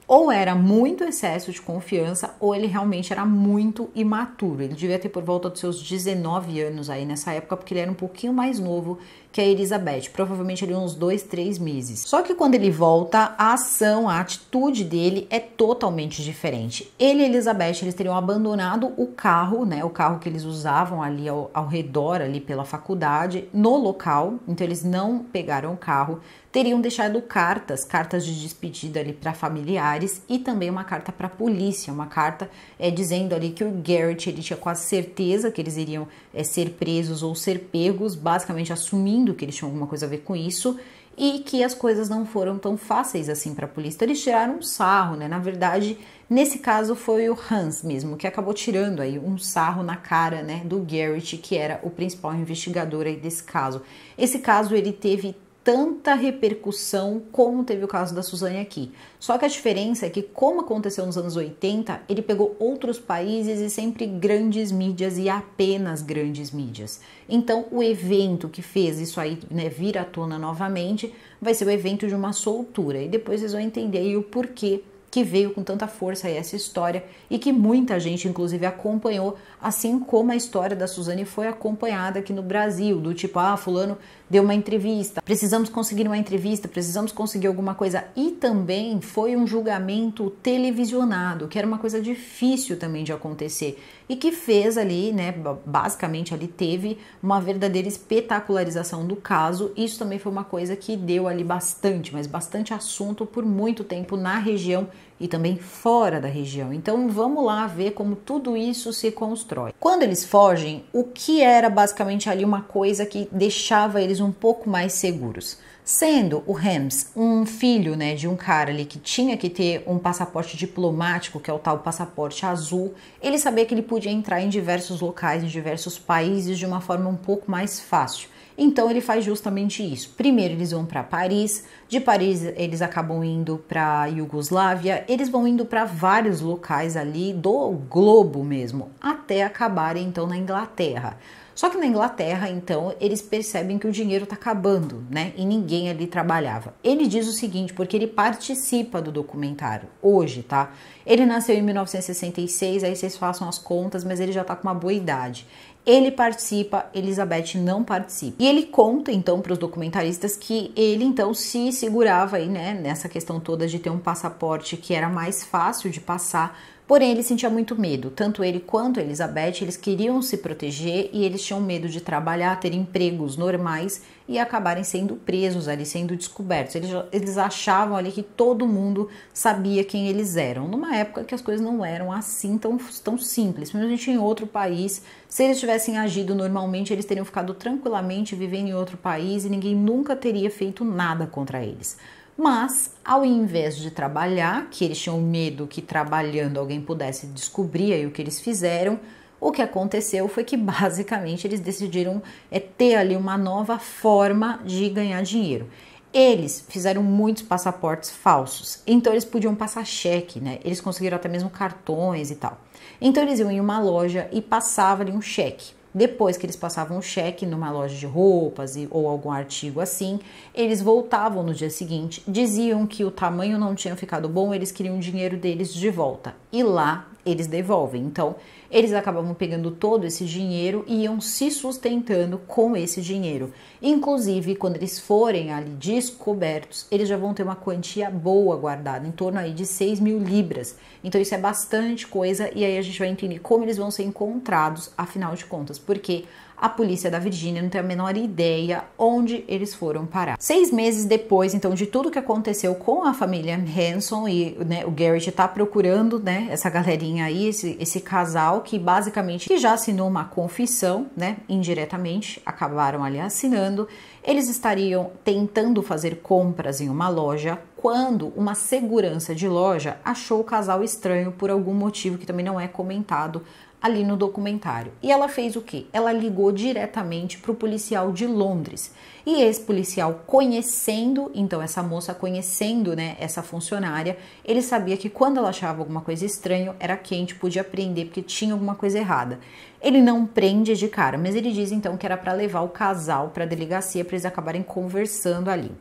[SPEAKER 1] ou era muito excesso de confiança ou ele realmente era muito imaturo. Ele devia ter por volta dos seus 19 anos aí nessa época, porque ele era um pouquinho mais novo que a Elizabeth, provavelmente ali uns dois, três meses. Só que quando ele volta, a ação, a atitude dele é totalmente diferente. Ele e Elizabeth, eles teriam abandonado o carro, né, o carro que eles usavam ali ao, ao redor, ali pela faculdade, no local, então eles não pegaram o carro, teriam deixado cartas, cartas de despedida ali para familiares e também uma carta para a polícia, uma carta é, dizendo ali que o Garrett ele tinha quase certeza que eles iriam é, ser presos ou ser pegos, basicamente assumindo que eles tinham alguma coisa a ver com isso e que as coisas não foram tão fáceis assim para a polícia. Então, eles tiraram um sarro, né? Na verdade, nesse caso foi o Hans mesmo que acabou tirando aí um sarro na cara, né, do Garrett, que era o principal investigador aí desse caso. Esse caso ele teve tanta repercussão como teve o caso da Suzane aqui. Só que a diferença é que, como aconteceu nos anos 80, ele pegou outros países e sempre grandes mídias e apenas grandes mídias. Então, o evento que fez isso aí né, vir à tona novamente vai ser o evento de uma soltura. E depois vocês vão entender o porquê que veio com tanta força essa história e que muita gente, inclusive, acompanhou, assim como a história da Suzane foi acompanhada aqui no Brasil, do tipo, ah, fulano deu uma entrevista, precisamos conseguir uma entrevista, precisamos conseguir alguma coisa. E também foi um julgamento televisionado, que era uma coisa difícil também de acontecer e que fez ali, né, basicamente ali teve uma verdadeira espetacularização do caso. Isso também foi uma coisa que deu ali bastante, mas bastante assunto por muito tempo na região e também fora da região. Então vamos lá ver como tudo isso se constrói. Quando eles fogem, o que era basicamente ali uma coisa que deixava eles um pouco mais seguros? Sendo o Hems um filho né, de um cara ali que tinha que ter um passaporte diplomático, que é o tal passaporte azul, ele sabia que ele podia entrar em diversos locais, em diversos países de uma forma um pouco mais fácil. Então ele faz justamente isso. Primeiro eles vão para Paris, de Paris eles acabam indo para Iugoslávia, eles vão indo para vários locais ali do globo mesmo, até acabarem então na Inglaterra. Só que na Inglaterra, então, eles percebem que o dinheiro está acabando, né? E ninguém ali trabalhava. Ele diz o seguinte, porque ele participa do documentário hoje, tá? Ele nasceu em 1966, aí vocês façam as contas, mas ele já tá com uma boa idade. Ele participa, Elizabeth não participa. E ele conta então para os documentaristas que ele então se segurava aí, né, nessa questão toda de ter um passaporte que era mais fácil de passar Porém, ele sentia muito medo. Tanto ele quanto Elizabeth, eles queriam se proteger e eles tinham medo de trabalhar, ter empregos normais e acabarem sendo presos ali, sendo descobertos. Eles, eles achavam ali que todo mundo sabia quem eles eram. Numa época que as coisas não eram assim tão, tão simples. Principalmente em outro país, se eles tivessem agido normalmente, eles teriam ficado tranquilamente vivendo em outro país e ninguém nunca teria feito nada contra eles. Mas, ao invés de trabalhar, que eles tinham medo que trabalhando alguém pudesse descobrir aí o que eles fizeram, o que aconteceu foi que <laughs> basicamente eles decidiram é, ter ali uma nova forma de ganhar dinheiro. Eles fizeram muitos passaportes falsos, então eles podiam passar cheque, né? Eles conseguiram até mesmo cartões e tal. Então eles iam em uma loja e passavam ali um cheque. Depois que eles passavam o cheque numa loja de roupas ou algum artigo assim, eles voltavam no dia seguinte, diziam que o tamanho não tinha ficado bom, eles queriam o dinheiro deles de volta. E lá eles devolvem. Então, eles acabavam pegando todo esse dinheiro e iam se sustentando com esse dinheiro. Inclusive, quando eles forem ali descobertos, eles já vão ter uma quantia boa guardada, em torno aí de 6 mil libras. Então, isso é bastante coisa e aí a gente vai entender como eles vão ser encontrados, afinal de contas, porque a polícia da Virgínia não tem a menor ideia onde eles foram parar. Seis meses depois, então, de tudo que aconteceu com a família Hanson e né, o Garrett está procurando, né, essa galerinha aí, esse, esse casal que basicamente que já assinou uma confissão, né, indiretamente, acabaram ali assinando. Eles estariam tentando fazer compras em uma loja quando uma segurança de loja achou o casal estranho por algum motivo que também não é comentado ali no documentário. E ela fez o que? Ela ligou diretamente para o policial de Londres. E esse policial, conhecendo, então essa moça conhecendo, né, essa funcionária, ele sabia que quando ela achava alguma coisa estranha, era quente, podia prender porque tinha alguma coisa errada. Ele não prende de cara, mas ele diz então que era para levar o casal para a delegacia para eles acabarem conversando ali.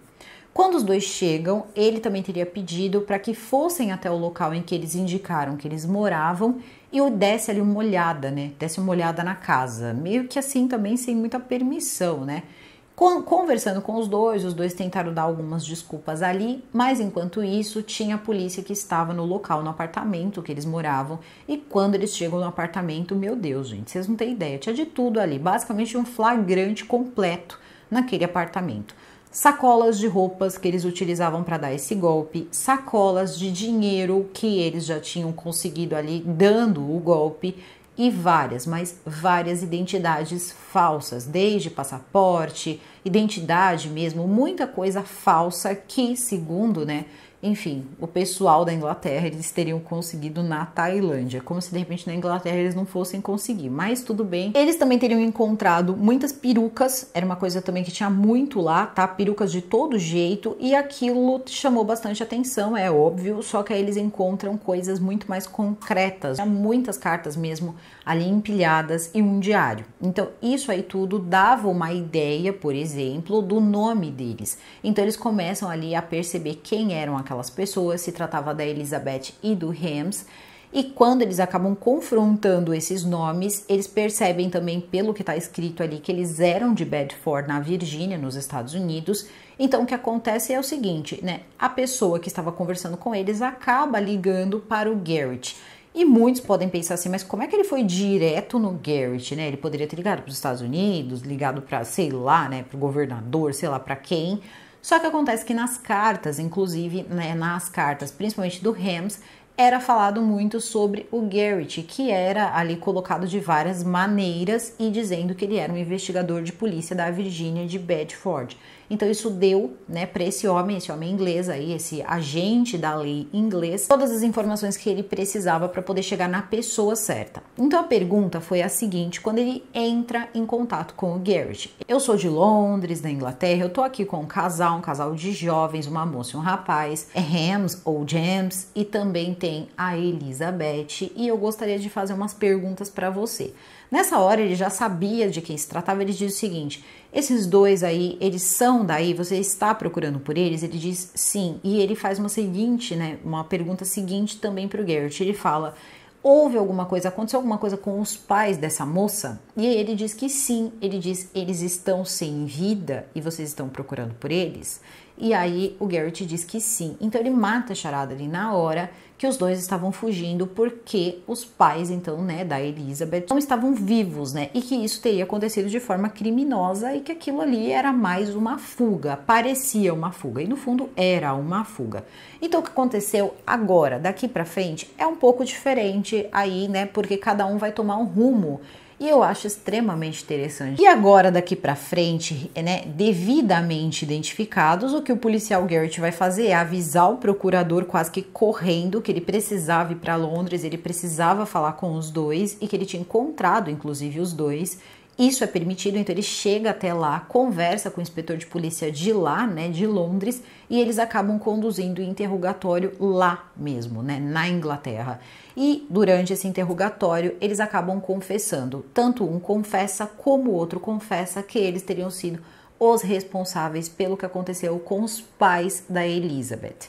[SPEAKER 1] Quando os dois chegam, ele também teria pedido para que fossem até o local em que eles indicaram que eles moravam e o desse ali uma olhada, né? Desse uma olhada na casa, meio que assim também sem muita permissão, né? Conversando com os dois, os dois tentaram dar algumas desculpas ali, mas enquanto isso, tinha a polícia que estava no local, no apartamento que eles moravam. E quando eles chegam no apartamento, meu Deus, gente, vocês não têm ideia, tinha de tudo ali, basicamente um flagrante completo naquele apartamento sacolas de roupas que eles utilizavam para dar esse golpe, sacolas de dinheiro que eles já tinham conseguido ali dando o golpe e várias, mas várias identidades falsas, desde passaporte, identidade mesmo, muita coisa falsa que, segundo, né, enfim, o pessoal da Inglaterra eles teriam conseguido na Tailândia, como se de repente na Inglaterra eles não fossem conseguir, mas tudo bem. Eles também teriam encontrado muitas perucas, era uma coisa também que tinha muito lá, tá? Perucas de todo jeito e aquilo chamou bastante atenção, é óbvio, só que aí eles encontram coisas muito mais concretas, muitas cartas mesmo ali empilhadas e um diário. Então, isso aí tudo dava uma ideia, por exemplo, do nome deles. Então, eles começam ali a perceber quem eram aquelas pessoas, se tratava da Elizabeth e do Hems. E quando eles acabam confrontando esses nomes, eles percebem também, pelo que está escrito ali, que eles eram de Bedford, na Virgínia, nos Estados Unidos. Então, o que acontece é o seguinte, né? A pessoa que estava conversando com eles acaba ligando para o Garrett. E muitos podem pensar assim, mas como é que ele foi direto no Garrett, né? Ele poderia ter ligado para os Estados Unidos, ligado para, sei lá, né, para o governador, sei lá para quem. Só que acontece que nas cartas, inclusive, né, nas cartas, principalmente do Hems, era falado muito sobre o Garrett, que era ali colocado de várias maneiras e dizendo que ele era um investigador de polícia da Virgínia de Bedford. Então isso deu, né, para esse homem, esse homem inglês aí, esse agente da lei inglês, todas as informações que ele precisava para poder chegar na pessoa certa. Então a pergunta foi a seguinte, quando ele entra em contato com o Garrett. Eu sou de Londres, da Inglaterra, eu tô aqui com um casal, um casal de jovens, uma moça e um rapaz, é Hams ou James e também tem a Elizabeth e eu gostaria de fazer umas perguntas para você. Nessa hora ele já sabia de quem se tratava, ele diz o seguinte: esses dois aí, eles são daí, você está procurando por eles? Ele diz sim. E ele faz uma seguinte, né, uma pergunta seguinte também para o Garrett. Ele fala: houve alguma coisa, aconteceu alguma coisa com os pais dessa moça? E ele diz que sim. Ele diz: eles estão sem vida e vocês estão procurando por eles? E aí o Garrett diz que sim. Então ele mata a charada ali na hora que os dois estavam fugindo porque os pais, então, né, da Elizabeth não estavam vivos, né? E que isso teria acontecido de forma criminosa e que aquilo ali era mais uma fuga, parecia uma fuga e no fundo era uma fuga. Então o que aconteceu agora, daqui para frente, é um pouco diferente aí, né? Porque cada um vai tomar um rumo e eu acho extremamente interessante. E agora, daqui para frente, né, devidamente identificados, o que o policial Garrett vai fazer é avisar o procurador quase que correndo que ele precisava ir para Londres, ele precisava falar com os dois e que ele tinha encontrado, inclusive, os dois isso é permitido, então ele chega até lá, conversa com o inspetor de polícia de lá, né, de Londres, e eles acabam conduzindo o interrogatório lá mesmo, né, na Inglaterra. E durante esse interrogatório, eles acabam confessando. Tanto um confessa como o outro confessa que eles teriam sido os responsáveis pelo que aconteceu com os pais da Elizabeth.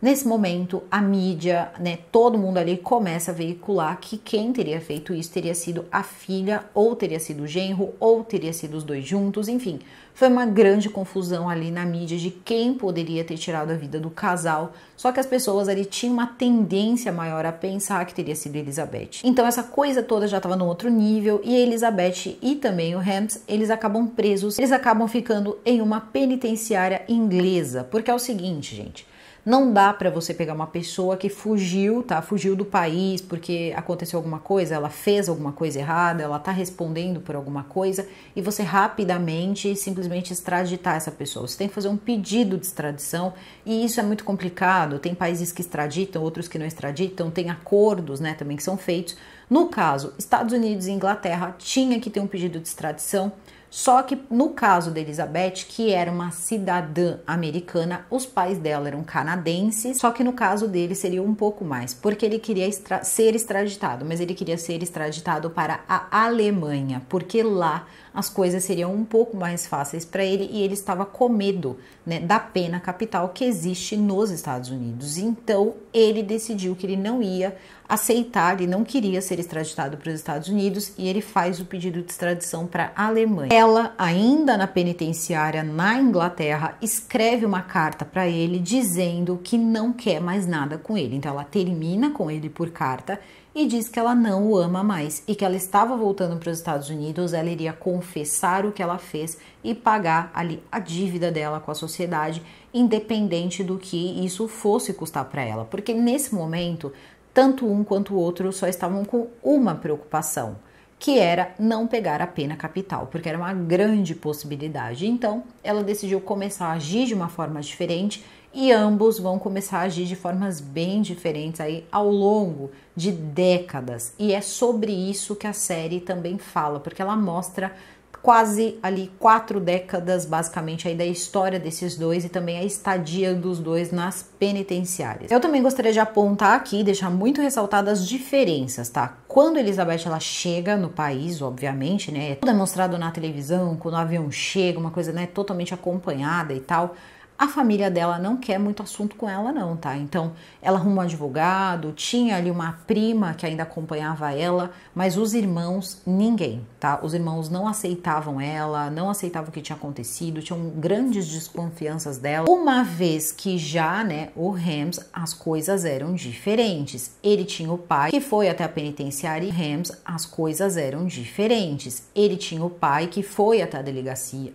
[SPEAKER 1] Nesse momento, a mídia, né, todo mundo ali começa a veicular que quem teria feito isso teria sido a filha, ou teria sido o genro, ou teria sido os dois juntos, enfim. Foi uma grande confusão ali na mídia de quem poderia ter tirado a vida do casal. Só que as pessoas ali tinham uma tendência maior a pensar que teria sido Elizabeth. Então essa coisa toda já estava no outro nível e Elizabeth e também o Hams, eles acabam presos, eles acabam ficando em uma penitenciária inglesa, porque é o seguinte, gente, não dá para você pegar uma pessoa que fugiu, tá? Fugiu do país porque aconteceu alguma coisa, ela fez alguma coisa errada, ela tá respondendo por alguma coisa e você rapidamente simplesmente extraditar essa pessoa. Você tem que fazer um pedido de extradição e isso é muito complicado. Tem países que extraditam, outros que não extraditam, tem acordos, né, também que são feitos. No caso, Estados Unidos e Inglaterra tinha que ter um pedido de extradição só que no caso da Elizabeth, que era uma cidadã americana, os pais dela eram canadenses, só que no caso dele seria um pouco mais, porque ele queria extra ser extraditado, mas ele queria ser extraditado para a Alemanha, porque lá as coisas seriam um pouco mais fáceis para ele e ele estava com medo né, da pena capital que existe nos Estados Unidos. Então ele decidiu que ele não ia aceitar, ele não queria ser extraditado para os Estados Unidos e ele faz o pedido de extradição para a Alemanha. Ela, ainda na penitenciária na Inglaterra, escreve uma carta para ele dizendo que não quer mais nada com ele. Então ela termina com ele por carta e diz que ela não o ama mais e que ela estava voltando para os Estados Unidos, ela iria confessar o que ela fez e pagar ali a dívida dela com a sociedade, independente do que isso fosse custar para ela, porque nesse momento tanto um quanto o outro só estavam com uma preocupação, que era não pegar a pena capital, porque era uma grande possibilidade. Então, ela decidiu começar a agir de uma forma diferente e ambos vão começar a agir de formas bem diferentes aí ao longo de décadas. E é sobre isso que a série também fala, porque ela mostra quase ali quatro décadas, basicamente, aí da história desses dois e também a estadia dos dois nas penitenciárias. Eu também gostaria de apontar aqui, deixar muito ressaltadas as diferenças, tá? Quando Elizabeth ela chega no país, obviamente, né? É tudo demonstrado na televisão, quando o avião chega, uma coisa, né, totalmente acompanhada e tal. A família dela não quer muito assunto com ela, não, tá? Então, ela arrumou um advogado, tinha ali uma prima que ainda acompanhava ela, mas os irmãos, ninguém, tá? Os irmãos não aceitavam ela, não aceitavam o que tinha acontecido, tinham grandes desconfianças dela. Uma vez que já, né, o Rams, as coisas eram diferentes. Ele tinha o pai que foi até a penitenciária e Rams, as coisas eram diferentes. Ele tinha o pai que foi até a delegacia,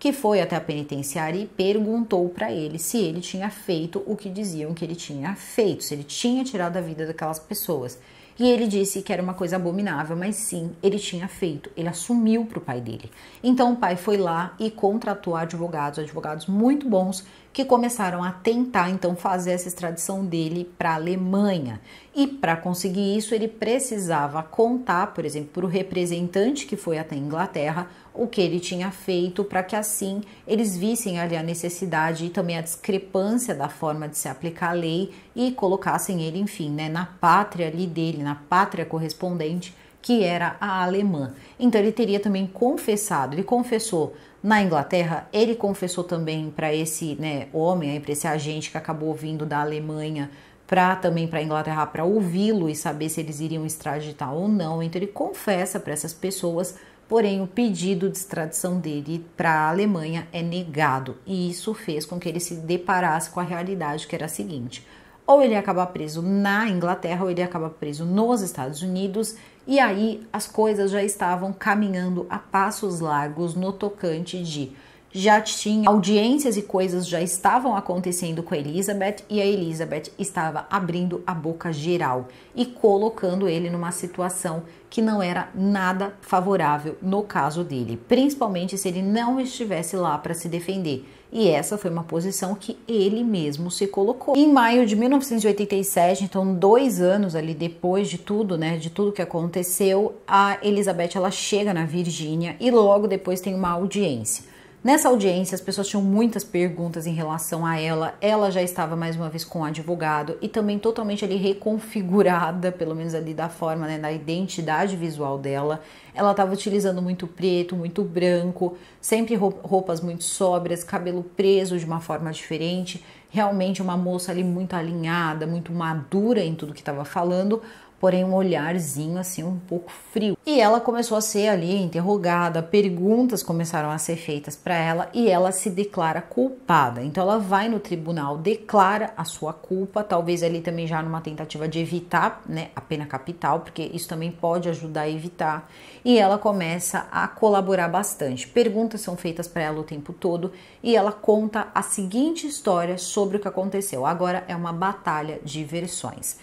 [SPEAKER 1] que foi até a penitenciária e perguntou para ele se ele tinha feito o que diziam que ele tinha feito, se ele tinha tirado a vida daquelas pessoas. E ele disse que era uma coisa abominável, mas sim, ele tinha feito, ele assumiu para o pai dele. Então o pai foi lá e contratou advogados, advogados muito bons, que começaram a tentar então fazer essa extradição dele para a Alemanha. E para conseguir isso, ele precisava contar, por exemplo, para o representante que foi até a Inglaterra, o que ele tinha feito para que assim eles vissem ali a necessidade e também a discrepância da forma de se aplicar a lei e colocassem ele, enfim, né, na pátria ali dele, na pátria correspondente, que era a alemã. Então ele teria também confessado, ele confessou na Inglaterra, ele confessou também para esse né, homem, para esse agente que acabou vindo da Alemanha para também para a Inglaterra para ouvi-lo e saber se eles iriam extraditar ou não. Então ele confessa para essas pessoas porém o pedido de extradição dele para a Alemanha é negado, e isso fez com que ele se deparasse com a realidade que era a seguinte: ou ele acaba preso na Inglaterra ou ele acaba preso nos Estados Unidos, e aí as coisas já estavam caminhando a passos largos no tocante de já tinha audiências e coisas já estavam acontecendo com a Elizabeth e a Elizabeth estava abrindo a boca geral e colocando ele numa situação que não era nada favorável no caso dele, principalmente se ele não estivesse lá para se defender. E essa foi uma posição que ele mesmo se colocou. Em maio de 1987, então dois anos ali depois de tudo, né, de tudo que aconteceu, a Elizabeth ela chega na Virgínia e logo depois tem uma audiência. Nessa audiência, as pessoas tinham muitas perguntas em relação a ela. Ela já estava mais uma vez com o advogado e também totalmente ali reconfigurada, pelo menos ali da forma, né, da identidade visual dela. Ela estava utilizando muito preto, muito branco, sempre roupas muito sóbrias, cabelo preso de uma forma diferente. Realmente uma moça ali muito alinhada, muito madura em tudo que estava falando, porém um olharzinho assim um pouco frio. E ela começou a ser ali interrogada, perguntas começaram a ser feitas para ela e ela se declara culpada. Então ela vai no tribunal, declara a sua culpa, talvez ali também já numa tentativa de evitar, né, a pena capital, porque isso também pode ajudar a evitar. E ela começa a colaborar bastante. Perguntas são feitas para ela o tempo todo e ela conta a seguinte história sobre o que aconteceu. Agora é uma batalha de versões.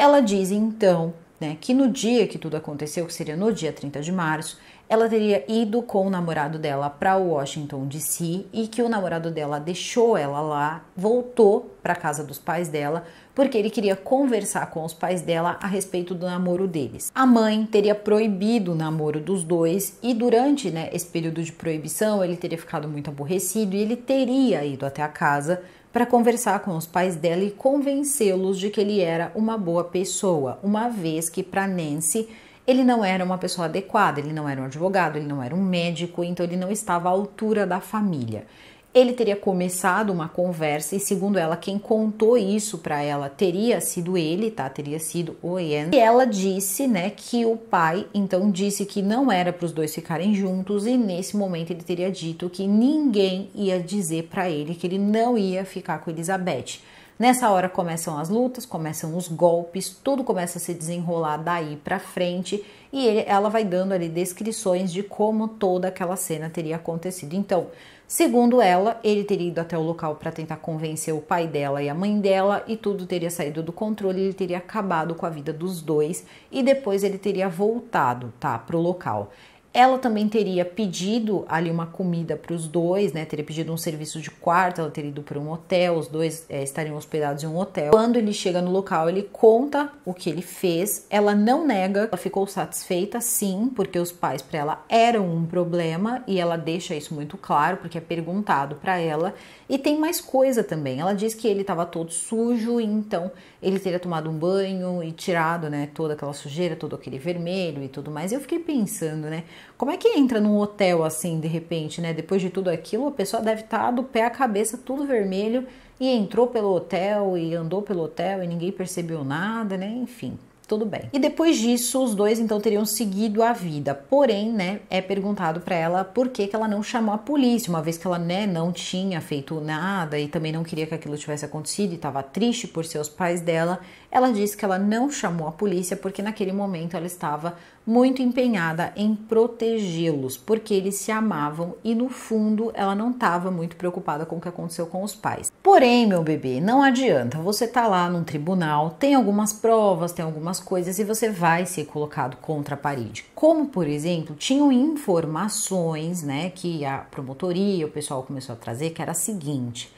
[SPEAKER 1] Ela diz então né, que no dia que tudo aconteceu, que seria no dia 30 de março, ela teria ido com o namorado dela para Washington DC e que o namorado dela deixou ela lá, voltou para casa dos pais dela, porque ele queria conversar com os pais dela a respeito do namoro deles. A mãe teria proibido o namoro dos dois e durante né, esse período de proibição ele teria ficado muito aborrecido e ele teria ido até a casa para conversar com os pais dela e convencê-los de que ele era uma boa pessoa, uma vez que para Nancy ele não era uma pessoa adequada, ele não era um advogado, ele não era um médico, então ele não estava à altura da família ele teria começado uma conversa e segundo ela quem contou isso para ela teria sido ele, tá? Teria sido o Ian. E ela disse, né, que o pai então disse que não era para os dois ficarem juntos e nesse momento ele teria dito que ninguém ia dizer para ele que ele não ia ficar com Elizabeth. Nessa hora começam as lutas, começam os golpes, tudo começa a se desenrolar daí para frente e ele, ela vai dando ali descrições de como toda aquela cena teria acontecido. Então, Segundo ela, ele teria ido até o local para tentar convencer o pai dela e a mãe dela e tudo teria saído do controle, ele teria acabado com a vida dos dois e depois ele teria voltado, tá, pro local. Ela também teria pedido ali uma comida para os dois, né? Teria pedido um serviço de quarto, ela teria ido para um hotel, os dois é, estariam hospedados em um hotel. Quando ele chega no local, ele conta o que ele fez. Ela não nega, ela ficou satisfeita, sim, porque os pais para ela eram um problema e ela deixa isso muito claro, porque é perguntado para ela. E tem mais coisa também. Ela diz que ele estava todo sujo, então ele teria tomado um banho e tirado, né, toda aquela sujeira, todo aquele vermelho e tudo mais. Eu fiquei pensando, né? Como é que entra num hotel assim, de repente, né? Depois de tudo aquilo, a pessoa deve estar tá do pé à cabeça, tudo vermelho, e entrou pelo hotel e andou pelo hotel e ninguém percebeu nada, né? Enfim, tudo bem. E depois disso, os dois então teriam seguido a vida. Porém, né, é perguntado para ela por que, que ela não chamou a polícia, uma vez que ela, né, não tinha feito nada e também não queria que aquilo tivesse acontecido e estava triste por seus pais dela. Ela disse que ela não chamou a polícia porque naquele momento ela estava muito empenhada em protegê-los, porque eles se amavam e no fundo ela não estava muito preocupada com o que aconteceu com os pais. Porém, meu bebê, não adianta, você tá lá num tribunal, tem algumas provas, tem algumas coisas e você vai ser colocado contra a parede. Como, por exemplo, tinham informações, né, que a promotoria, o pessoal começou a trazer, que era a seguinte: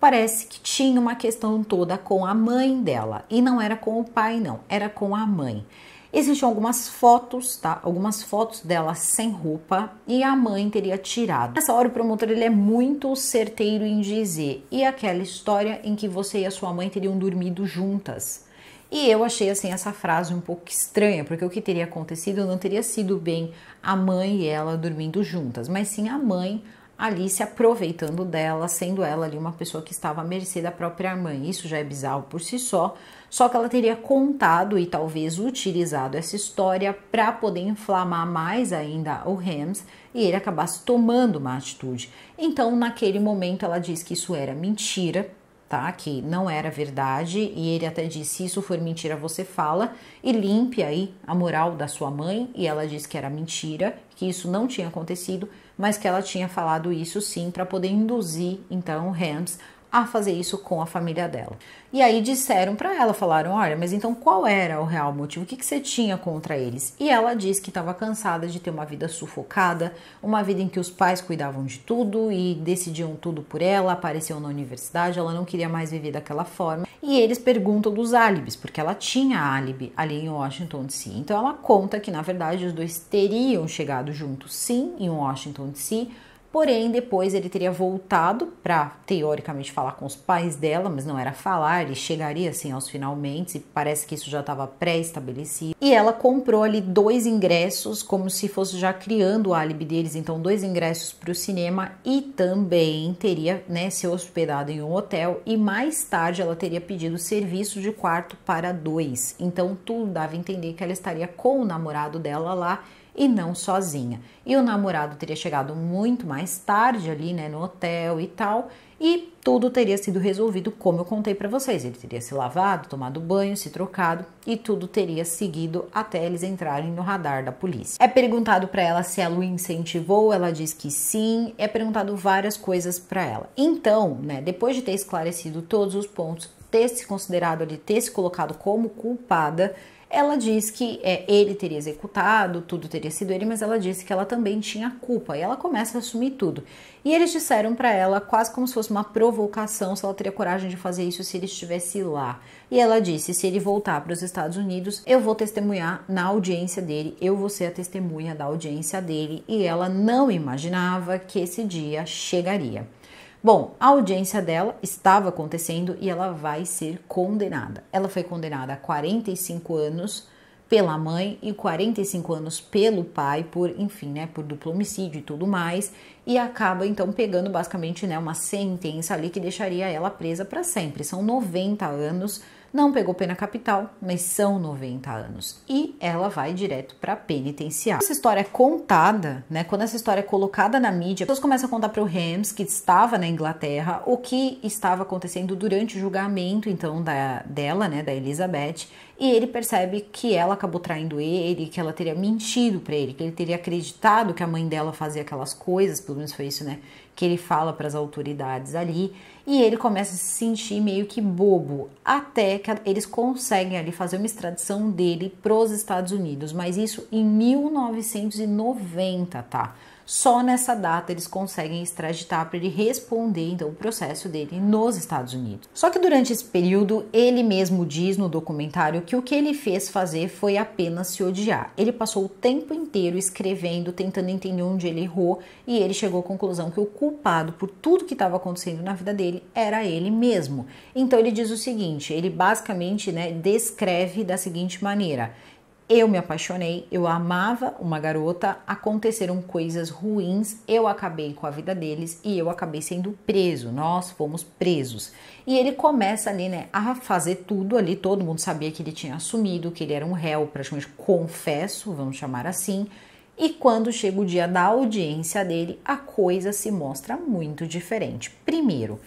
[SPEAKER 1] parece que tinha uma questão toda com a mãe dela e não era com o pai, não, era com a mãe. Existiam algumas fotos, tá? Algumas fotos dela sem roupa e a mãe teria tirado. Nessa hora o promotor ele é muito certeiro em dizer e aquela história em que você e a sua mãe teriam dormido juntas. E eu achei assim essa frase um pouco estranha, porque o que teria acontecido não teria sido bem a mãe e ela dormindo juntas, mas sim a mãe ali se aproveitando dela, sendo ela ali uma pessoa que estava à mercê da própria mãe. Isso já é bizarro por si só, só que ela teria contado e talvez utilizado essa história para poder inflamar mais ainda o Rams e ele acabasse tomando uma atitude. Então, naquele momento, ela diz que isso era mentira, tá? Que não era verdade e ele até disse: se isso for mentira, você fala e limpe aí a moral da sua mãe. E ela disse que era mentira, que isso não tinha acontecido, mas que ela tinha falado isso sim para poder induzir então o Rams a fazer isso com a família dela. E aí disseram para ela, falaram: olha, mas então qual era o real motivo? O que, que você tinha contra eles? E ela disse que estava cansada de ter uma vida sufocada, uma vida em que os pais cuidavam de tudo e decidiam tudo por ela, apareceu na universidade, ela não queria mais viver daquela forma. E eles perguntam dos álibis, porque ela tinha álibi ali em Washington DC. Então ela conta que na verdade os dois teriam chegado juntos sim em Washington DC Porém, depois ele teria voltado para, teoricamente, falar com os pais dela, mas não era falar, ele chegaria assim aos finalmente, e parece que isso já estava pré-estabelecido. E ela comprou ali dois ingressos, como se fosse já criando o álibi deles, então dois ingressos para o cinema e também teria né, se hospedado em um hotel. E mais tarde ela teria pedido serviço de quarto para dois. Então tudo dava a entender que ela estaria com o namorado dela lá e não sozinha. E o namorado teria chegado muito mais tarde ali, né, no hotel e tal, e tudo teria sido resolvido como eu contei para vocês. Ele teria se lavado, tomado banho, se trocado e tudo teria seguido até eles entrarem no radar da polícia. É perguntado para ela se ela o incentivou, ela diz que sim. É perguntado várias coisas para ela. Então, né, depois de ter esclarecido todos os pontos, ter se considerado ali, ter se colocado como culpada, ela diz que é, ele teria executado, tudo teria sido ele, mas ela disse que ela também tinha culpa e ela começa a assumir tudo. E eles disseram para ela, quase como se fosse uma provocação, se ela teria coragem de fazer isso se ele estivesse lá. E ela disse: se ele voltar para os Estados Unidos, eu vou testemunhar na audiência dele, eu vou ser a testemunha da audiência dele. E ela não imaginava que esse dia chegaria. Bom, a audiência dela estava acontecendo e ela vai ser condenada. Ela foi condenada a 45 anos pela mãe e 45 anos pelo pai por, enfim, né, por duplo homicídio e tudo mais, e acaba então pegando basicamente, né, uma sentença ali que deixaria ela presa para sempre. São 90 anos não pegou pena capital, mas são 90 anos. E ela vai direto para penitenciária. Essa história é contada, né? Quando essa história é colocada na mídia, as pessoas começam a contar para o Rams, que estava na Inglaterra, o que estava acontecendo durante o julgamento, então, da, dela, né, da Elizabeth. E ele percebe que ela acabou traindo ele, que ela teria mentido para ele, que ele teria acreditado que a mãe dela fazia aquelas coisas, pelo menos foi isso, né? Que ele fala para as autoridades ali e ele começa a se sentir meio que bobo, até que eles conseguem ali fazer uma extradição dele para os Estados Unidos, mas isso em 1990, tá? Só nessa data eles conseguem extraditar para ele responder então o processo dele nos Estados Unidos. Só que durante esse período ele mesmo diz no documentário que o que ele fez fazer foi apenas se odiar. Ele passou o tempo inteiro escrevendo, tentando entender onde ele errou e ele chegou à conclusão que o culpado por tudo que estava acontecendo na vida dele era ele mesmo. Então ele diz o seguinte, ele basicamente, né, descreve da seguinte maneira: eu me apaixonei, eu amava uma garota, aconteceram coisas ruins, eu acabei com a vida deles e eu acabei sendo preso. Nós fomos presos. E ele começa ali, né, a fazer tudo ali. Todo mundo sabia que ele tinha assumido, que ele era um réu, praticamente confesso, vamos chamar assim. E quando chega o dia da audiência dele, a coisa se mostra muito diferente. Primeiro,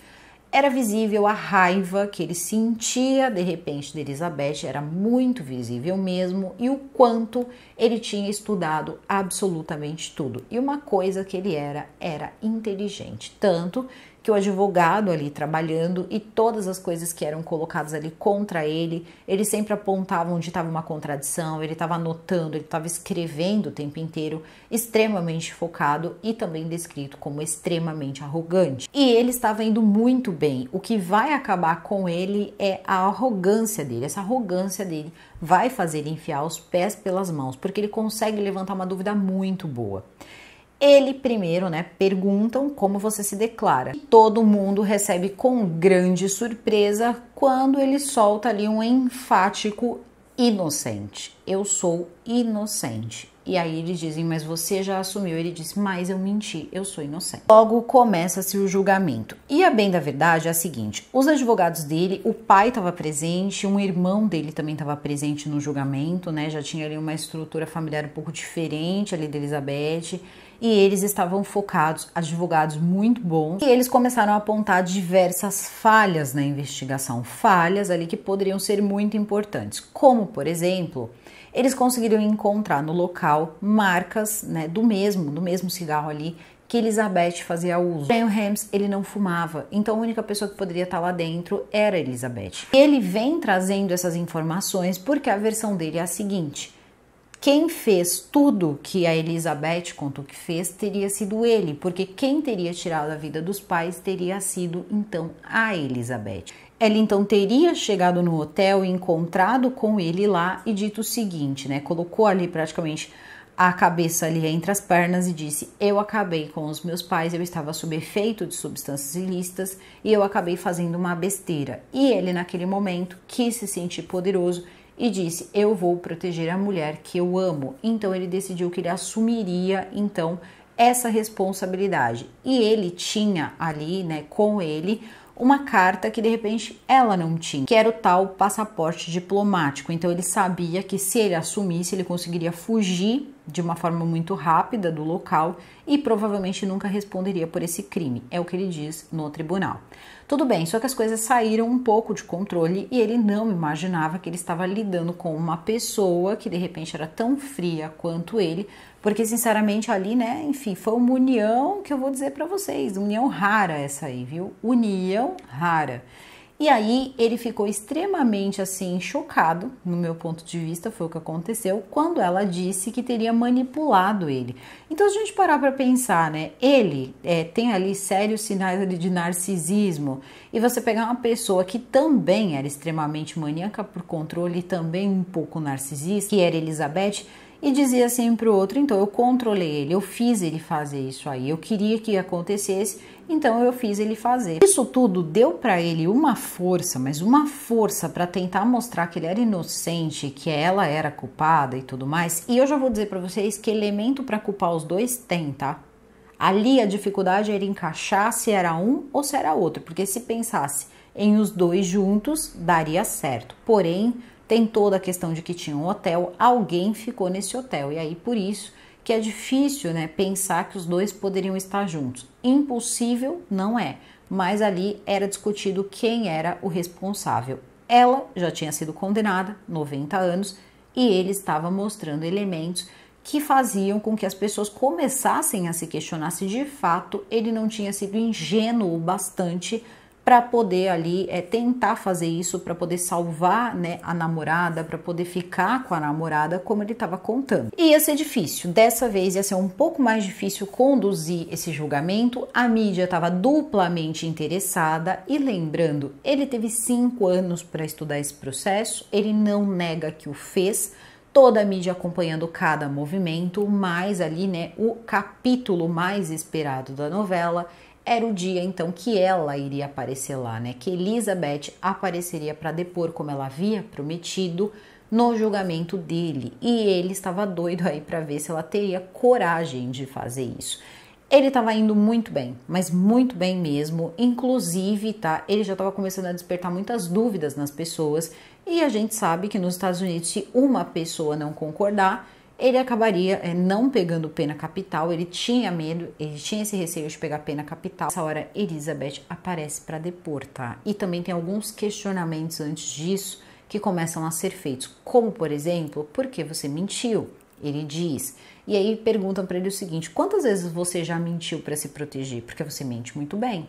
[SPEAKER 1] era visível a raiva que ele sentia de repente de Elizabeth, era muito visível mesmo, e o quanto ele tinha estudado absolutamente tudo. E uma coisa que ele era, era inteligente. Tanto que o advogado ali trabalhando e todas as coisas que eram colocadas ali contra ele, ele sempre apontava onde estava uma contradição, ele estava anotando, ele estava escrevendo o tempo inteiro, extremamente focado e também descrito como extremamente arrogante. E ele estava indo muito bem. O que vai acabar com ele é a arrogância dele. Essa arrogância dele vai fazer ele enfiar os pés pelas mãos, porque ele consegue levantar uma dúvida muito boa. Ele primeiro, né, perguntam como você se declara. Todo mundo recebe com grande surpresa quando ele solta ali um enfático inocente. Eu sou inocente. E aí eles dizem, mas você já assumiu. Ele diz, mas eu menti, eu sou inocente. Logo começa-se o julgamento. E a bem da verdade é a seguinte: os advogados dele, o pai estava presente, um irmão dele também estava presente no julgamento, né? Já tinha ali uma estrutura familiar um pouco diferente ali da Elizabeth e eles estavam focados, advogados muito bons, e eles começaram a apontar diversas falhas na investigação, falhas ali que poderiam ser muito importantes, como por exemplo, eles conseguiram encontrar no local marcas né, do mesmo, do mesmo cigarro ali que Elizabeth fazia uso. Graham Hams, ele não fumava, então a única pessoa que poderia estar lá dentro era Elizabeth. Ele vem trazendo essas informações porque a versão dele é a seguinte: quem fez tudo que a Elizabeth contou que fez teria sido ele, porque quem teria tirado a vida dos pais teria sido então a Elizabeth. Ela então teria chegado no hotel, encontrado com ele lá e dito o seguinte, né? Colocou ali praticamente a cabeça ali entre as pernas e disse: Eu acabei com os meus pais, eu estava sob efeito de substâncias ilícitas e eu acabei fazendo uma besteira. E ele, naquele momento, quis se sentir poderoso e disse: "Eu vou proteger a mulher que eu amo". Então ele decidiu que ele assumiria então essa responsabilidade. E ele tinha ali, né, com ele uma carta que de repente ela não tinha, que era o tal passaporte diplomático. Então ele sabia que se ele assumisse, ele conseguiria fugir de uma forma muito rápida do local e provavelmente nunca responderia por esse crime. É o que ele diz no tribunal. Tudo bem, só que as coisas saíram um pouco de controle e ele não imaginava que ele estava lidando com uma pessoa que de repente era tão fria quanto ele, porque sinceramente ali, né, enfim, foi uma união que eu vou dizer para vocês, união rara essa aí, viu? União rara. E aí ele ficou extremamente assim chocado, no meu ponto de vista, foi o que aconteceu quando ela disse que teria manipulado ele. Então se a gente parar para pensar, né, ele é, tem ali sérios sinais ali de narcisismo e você pegar uma pessoa que também era extremamente maníaca por controle também um pouco narcisista, que era Elizabeth, e dizia assim para o outro: então eu controlei ele, eu fiz ele fazer isso aí, eu queria que acontecesse, então eu fiz ele fazer. Isso tudo deu para ele uma força, mas uma força para tentar mostrar que ele era inocente, que ela era culpada e tudo mais. E eu já vou dizer para vocês que elemento para culpar os dois tem, tá? Ali a dificuldade era encaixar se era um ou se era outro, porque se pensasse em os dois juntos, daria certo. Porém, tem toda a questão de que tinha um hotel, alguém ficou nesse hotel, e aí por isso que é difícil né, pensar que os dois poderiam estar juntos. Impossível não é, mas ali era discutido quem era o responsável. Ela já tinha sido condenada, 90 anos, e ele estava mostrando elementos que faziam com que as pessoas começassem a se questionar se de fato ele não tinha sido ingênuo bastante para poder ali é, tentar fazer isso, para poder salvar né, a namorada, para poder ficar com a namorada, como ele estava contando. Ia ser difícil, dessa vez ia ser um pouco mais difícil conduzir esse julgamento. A mídia estava duplamente interessada e lembrando, ele teve cinco anos para estudar esse processo, ele não nega que o fez toda a mídia acompanhando cada movimento, mais ali, né, o capítulo mais esperado da novela era o dia então que ela iria aparecer lá, né? Que Elizabeth apareceria para depor como ela havia prometido no julgamento dele. E ele estava doido aí para ver se ela teria coragem de fazer isso. Ele estava indo muito bem, mas muito bem mesmo. Inclusive, tá? Ele já estava começando a despertar muitas dúvidas nas pessoas. E a gente sabe que nos Estados Unidos, se uma pessoa não concordar, ele acabaria é, não pegando pena capital, ele tinha medo, ele tinha esse receio de pegar pena capital. Nessa hora, Elizabeth aparece para depor, tá? E também tem alguns questionamentos antes disso que começam a ser feitos, como por exemplo, por que você mentiu? Ele diz. E aí perguntam para ele o seguinte: quantas vezes você já mentiu para se proteger? Porque você mente muito bem.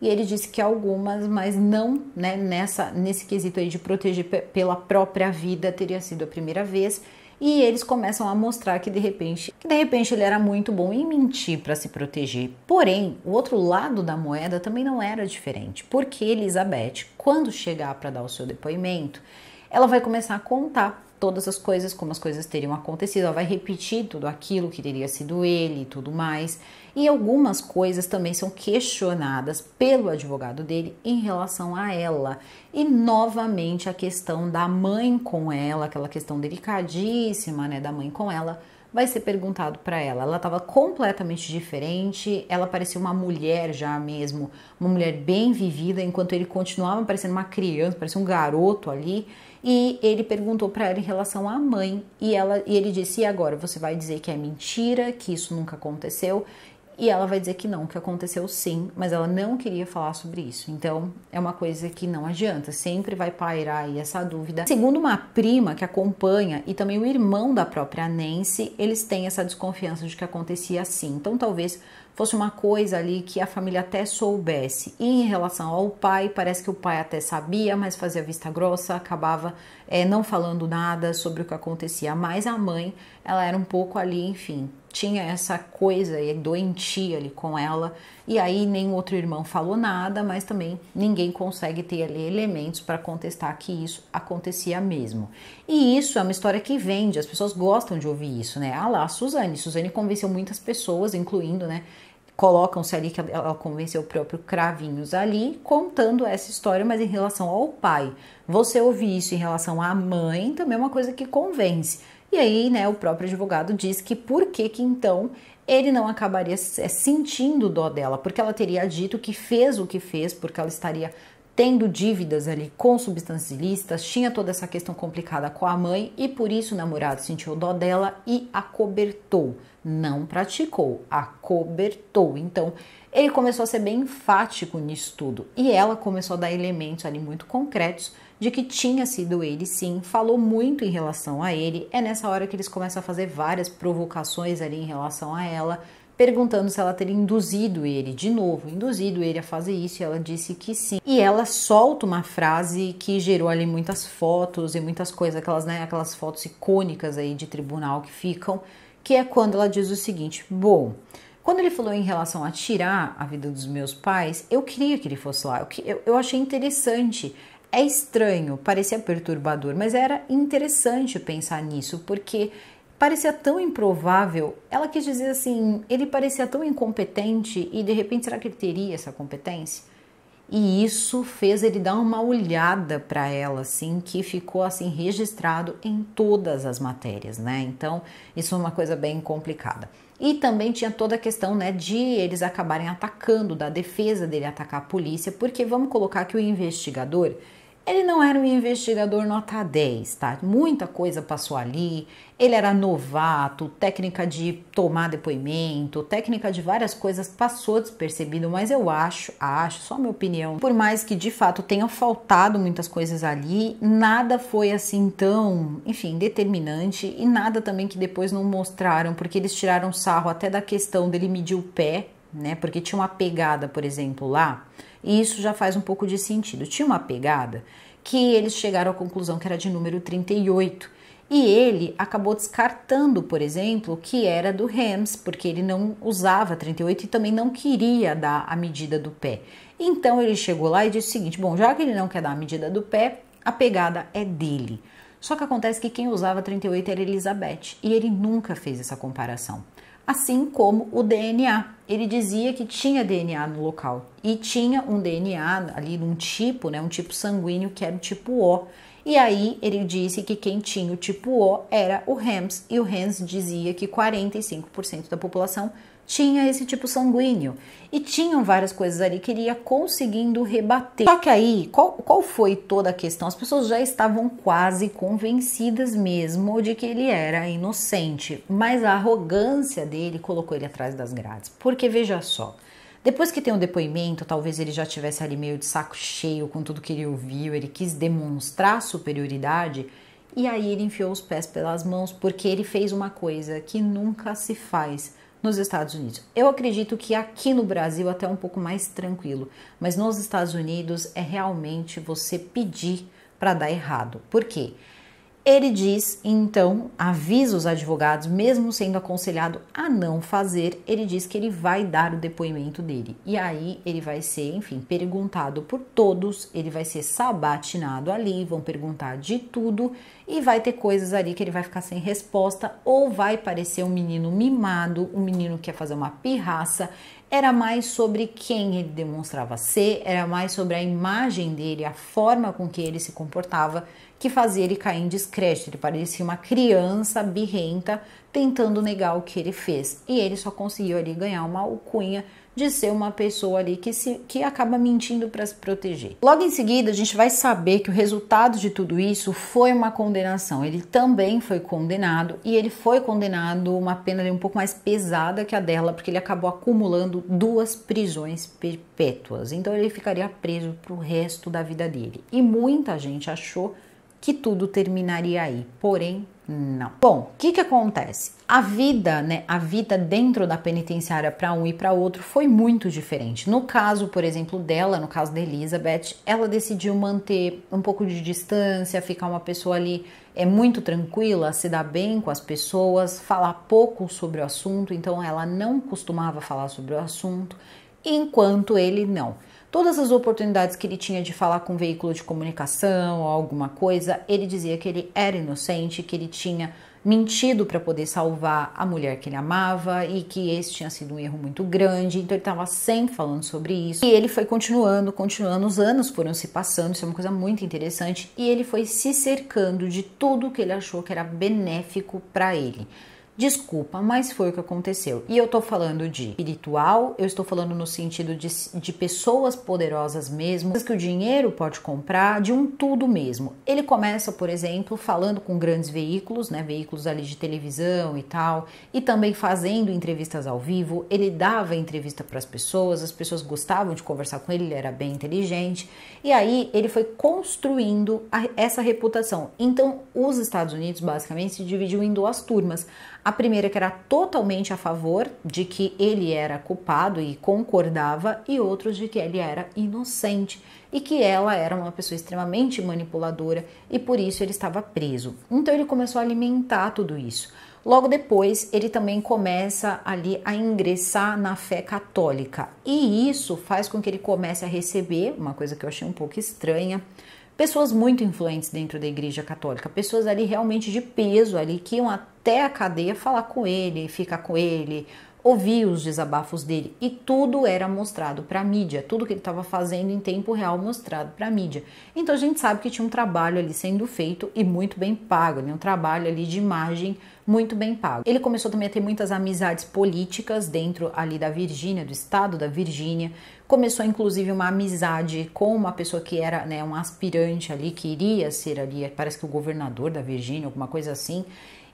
[SPEAKER 1] e ele disse que algumas, mas não né, nessa, nesse quesito aí de proteger pela própria vida, teria sido a primeira vez. E eles começam a mostrar que de repente, que de repente ele era muito bom em mentir para se proteger. Porém, o outro lado da moeda também não era diferente, porque Elizabeth, quando chegar para dar o seu depoimento, ela vai começar a contar todas as coisas, como as coisas teriam acontecido, ela vai repetir tudo aquilo que teria sido ele e tudo mais. E algumas coisas também são questionadas pelo advogado dele em relação a ela. E novamente a questão da mãe com ela, aquela questão delicadíssima, né, da mãe com ela, vai ser perguntado para ela. Ela estava completamente diferente, ela parecia uma mulher já mesmo, uma mulher bem vivida, enquanto ele continuava parecendo uma criança, parecia um garoto ali. E ele perguntou para ela em relação à mãe, e ela e ele disse: "E agora você vai dizer que é mentira, que isso nunca aconteceu?" E ela vai dizer que não, que aconteceu sim, mas ela não queria falar sobre isso. Então, é uma coisa que não adianta, sempre vai pairar aí essa dúvida. Segundo uma prima que acompanha e também o irmão da própria Nancy, eles têm essa desconfiança de que acontecia assim. Então, talvez fosse uma coisa ali que a família até soubesse. E em relação ao pai, parece que o pai até sabia, mas fazia vista grossa, acabava é, não falando nada sobre o que acontecia. Mas a mãe, ela era um pouco ali, enfim, tinha essa coisa e doentia ali com ela. E aí nenhum outro irmão falou nada, mas também ninguém consegue ter ali elementos para contestar que isso acontecia mesmo. E isso é uma história que vende, as pessoas gostam de ouvir isso, né? Ah lá, Suzane. Suzane convenceu muitas pessoas, incluindo, né? Colocam-se ali que ela convenceu o próprio Cravinhos ali, contando essa história, mas em relação ao pai. Você ouvir isso em relação à mãe também é uma coisa que convence. E aí, né, o próprio advogado diz que por que que então ele não acabaria é, sentindo dó dela, porque ela teria dito que fez o que fez, porque ela estaria tendo dívidas ali com substâncias ilícitas, tinha toda essa questão complicada com a mãe e por isso o namorado sentiu dó dela e a cobertou. Não praticou, a cobertou. Então, ele começou a ser bem enfático nisso tudo e ela começou a dar elementos ali muito concretos de que tinha sido ele sim, falou muito em relação a ele. É nessa hora que eles começam a fazer várias provocações ali em relação a ela, perguntando se ela teria induzido ele, de novo, induzido ele a fazer isso, e ela disse que sim. E ela solta uma frase que gerou ali muitas fotos e muitas coisas, aquelas, né, aquelas fotos icônicas aí de tribunal que ficam, que é quando ela diz o seguinte: "Bom, quando ele falou em relação a tirar a vida dos meus pais, eu queria que ele fosse lá. Eu, eu achei interessante. É estranho, parecia perturbador, mas era interessante pensar nisso, porque parecia tão improvável. Ela quis dizer assim, ele parecia tão incompetente e de repente será que ele teria essa competência? E isso fez ele dar uma olhada para ela, assim, que ficou assim registrado em todas as matérias, né? Então, isso é uma coisa bem complicada. E também tinha toda a questão, né, de eles acabarem atacando, da defesa dele atacar a polícia, porque vamos colocar que o investigador, ele não era um investigador nota 10, tá? Muita coisa passou ali. Ele era novato, técnica de tomar depoimento, técnica de várias coisas passou despercebido, mas eu acho, acho, só minha opinião, por mais que de fato tenham faltado muitas coisas ali, nada foi assim tão, enfim, determinante e nada também que depois não mostraram, porque eles tiraram sarro até da questão dele medir o pé, né? Porque tinha uma pegada, por exemplo, lá e isso já faz um pouco de sentido. Tinha uma pegada que eles chegaram à conclusão que era de número 38. E ele acabou descartando, por exemplo, que era do Hems, porque ele não usava 38 e também não queria dar a medida do pé. Então ele chegou lá e disse o seguinte: bom, já que ele não quer dar a medida do pé, a pegada é dele. Só que acontece que quem usava 38 era Elizabeth e ele nunca fez essa comparação assim como o DNA. Ele dizia que tinha DNA no local e tinha um DNA ali num tipo, né, um tipo sanguíneo que era o tipo O. E aí ele disse que quem tinha o tipo O era o Hems e o Hems dizia que 45% da população tinha esse tipo sanguíneo. E tinham várias coisas ali que ele ia conseguindo rebater. Só que aí, qual, qual foi toda a questão? As pessoas já estavam quase convencidas mesmo de que ele era inocente, mas a arrogância dele colocou ele atrás das grades. Porque veja só. Depois que tem o um depoimento, talvez ele já tivesse ali meio de saco cheio com tudo que ele ouviu, ele quis demonstrar superioridade e aí ele enfiou os pés pelas mãos porque ele fez uma coisa que nunca se faz nos Estados Unidos. Eu acredito que aqui no Brasil até um pouco mais tranquilo, mas nos Estados Unidos é realmente você pedir para dar errado. Por quê? Ele diz, então, avisa os advogados, mesmo sendo aconselhado a não fazer, ele diz que ele vai dar o depoimento dele. E aí ele vai ser, enfim, perguntado por todos, ele vai ser sabatinado ali, vão perguntar de tudo e vai ter coisas ali que ele vai ficar sem resposta ou vai parecer um menino mimado, um menino que quer fazer uma pirraça. Era mais sobre quem ele demonstrava ser, era mais sobre a imagem dele, a forma com que ele se comportava que fazia ele cair em descrédito. Ele parecia uma criança birrenta tentando negar o que ele fez. E ele só conseguiu ali ganhar uma alcunha de ser uma pessoa ali que, se, que acaba mentindo para se proteger. Logo em seguida, a gente vai saber que o resultado de tudo isso foi uma condenação. Ele também foi condenado e ele foi condenado uma pena um pouco mais pesada que a dela, porque ele acabou acumulando duas prisões perpétuas. Então ele ficaria preso para o resto da vida dele. E muita gente achou que tudo terminaria aí. Porém, não. Bom, o que que acontece? A vida, né, a vida dentro da penitenciária para um e para outro foi muito diferente. No caso, por exemplo, dela, no caso da Elizabeth, ela decidiu manter um pouco de distância, ficar uma pessoa ali é muito tranquila, se dá bem com as pessoas, falar pouco sobre o assunto, então ela não costumava falar sobre o assunto, enquanto ele não. Todas as oportunidades que ele tinha de falar com um veículo de comunicação ou alguma coisa, ele dizia que ele era inocente, que ele tinha mentido para poder salvar a mulher que ele amava e que esse tinha sido um erro muito grande. Então ele estava sempre falando sobre isso. E ele foi continuando, continuando, os anos foram se passando, isso é uma coisa muito interessante, e ele foi se cercando de tudo que ele achou que era benéfico para ele. Desculpa, mas foi o que aconteceu. E eu tô falando de espiritual, eu estou falando no sentido de, de pessoas poderosas mesmo, que o dinheiro pode comprar, de um tudo mesmo. Ele começa, por exemplo, falando com grandes veículos, né, veículos ali de televisão e tal, e também fazendo entrevistas ao vivo. Ele dava entrevista para as pessoas, as pessoas gostavam de conversar com ele, ele era bem inteligente. E aí ele foi construindo a, essa reputação. Então, os Estados Unidos basicamente se dividiu em duas turmas a primeira que era totalmente a favor de que ele era culpado e concordava, e outros de que ele era inocente e que ela era uma pessoa extremamente manipuladora e por isso ele estava preso. Então ele começou a alimentar tudo isso. Logo depois, ele também começa ali a ingressar na fé católica, e isso faz com que ele comece a receber, uma coisa que eu achei um pouco estranha, pessoas muito influentes dentro da igreja católica, pessoas ali realmente de peso ali que iam até a cadeia falar com ele, ficar com ele, ouvir os desabafos dele e tudo era mostrado para a mídia, tudo que ele estava fazendo em tempo real mostrado para a mídia. Então a gente sabe que tinha um trabalho ali sendo feito e muito bem pago, né? um trabalho ali de imagem muito bem pago. Ele começou também a ter muitas amizades políticas dentro ali da Virgínia, do estado da Virgínia. Começou inclusive uma amizade com uma pessoa que era né, um aspirante ali, que iria ser ali, parece que o governador da Virgínia, alguma coisa assim.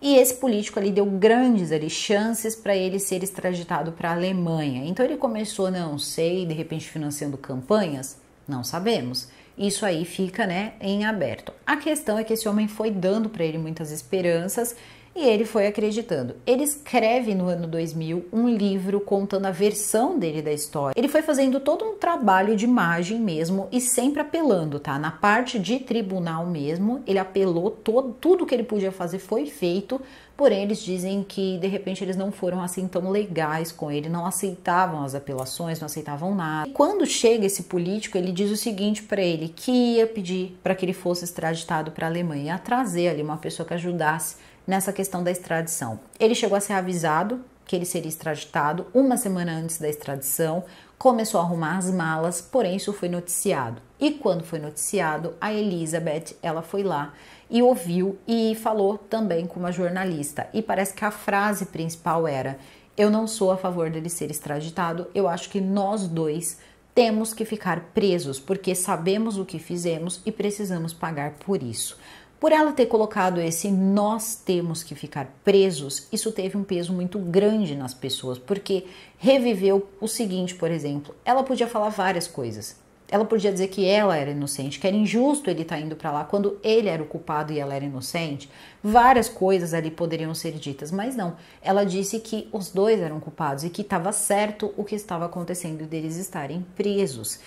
[SPEAKER 1] E esse político ali deu grandes ali chances para ele ser extraditado para a Alemanha. Então ele começou, não sei, de repente financiando campanhas, não sabemos. Isso aí fica, né, em aberto. A questão é que esse homem foi dando para ele muitas esperanças e ele foi acreditando. Ele escreve no ano 2000 um livro contando a versão dele da história. Ele foi fazendo todo um trabalho de imagem mesmo e sempre apelando, tá? Na parte de tribunal mesmo, ele apelou todo, tudo que ele podia fazer foi feito. Porém, eles dizem que de repente eles não foram assim tão legais com ele, não aceitavam as apelações, não aceitavam nada. E quando chega esse político, ele diz o seguinte para ele: que ia pedir para que ele fosse extraditado para a Alemanha, ia trazer ali uma pessoa que ajudasse nessa questão da extradição. Ele chegou a ser avisado que ele seria extraditado uma semana antes da extradição, começou a arrumar as malas, porém isso foi noticiado. E quando foi noticiado, a Elizabeth, ela foi lá e ouviu e falou também com uma jornalista. E parece que a frase principal era: "Eu não sou a favor dele ser extraditado, eu acho que nós dois temos que ficar presos porque sabemos o que fizemos e precisamos pagar por isso. Por ela ter colocado esse nós temos que ficar presos, isso teve um peso muito grande nas pessoas, porque reviveu o seguinte, por exemplo, ela podia falar várias coisas. Ela podia dizer que ela era inocente, que era injusto ele estar tá indo para lá quando ele era o culpado e ela era inocente. Várias coisas ali poderiam ser ditas, mas não. Ela disse que os dois eram culpados e que estava certo o que estava acontecendo deles estarem presos.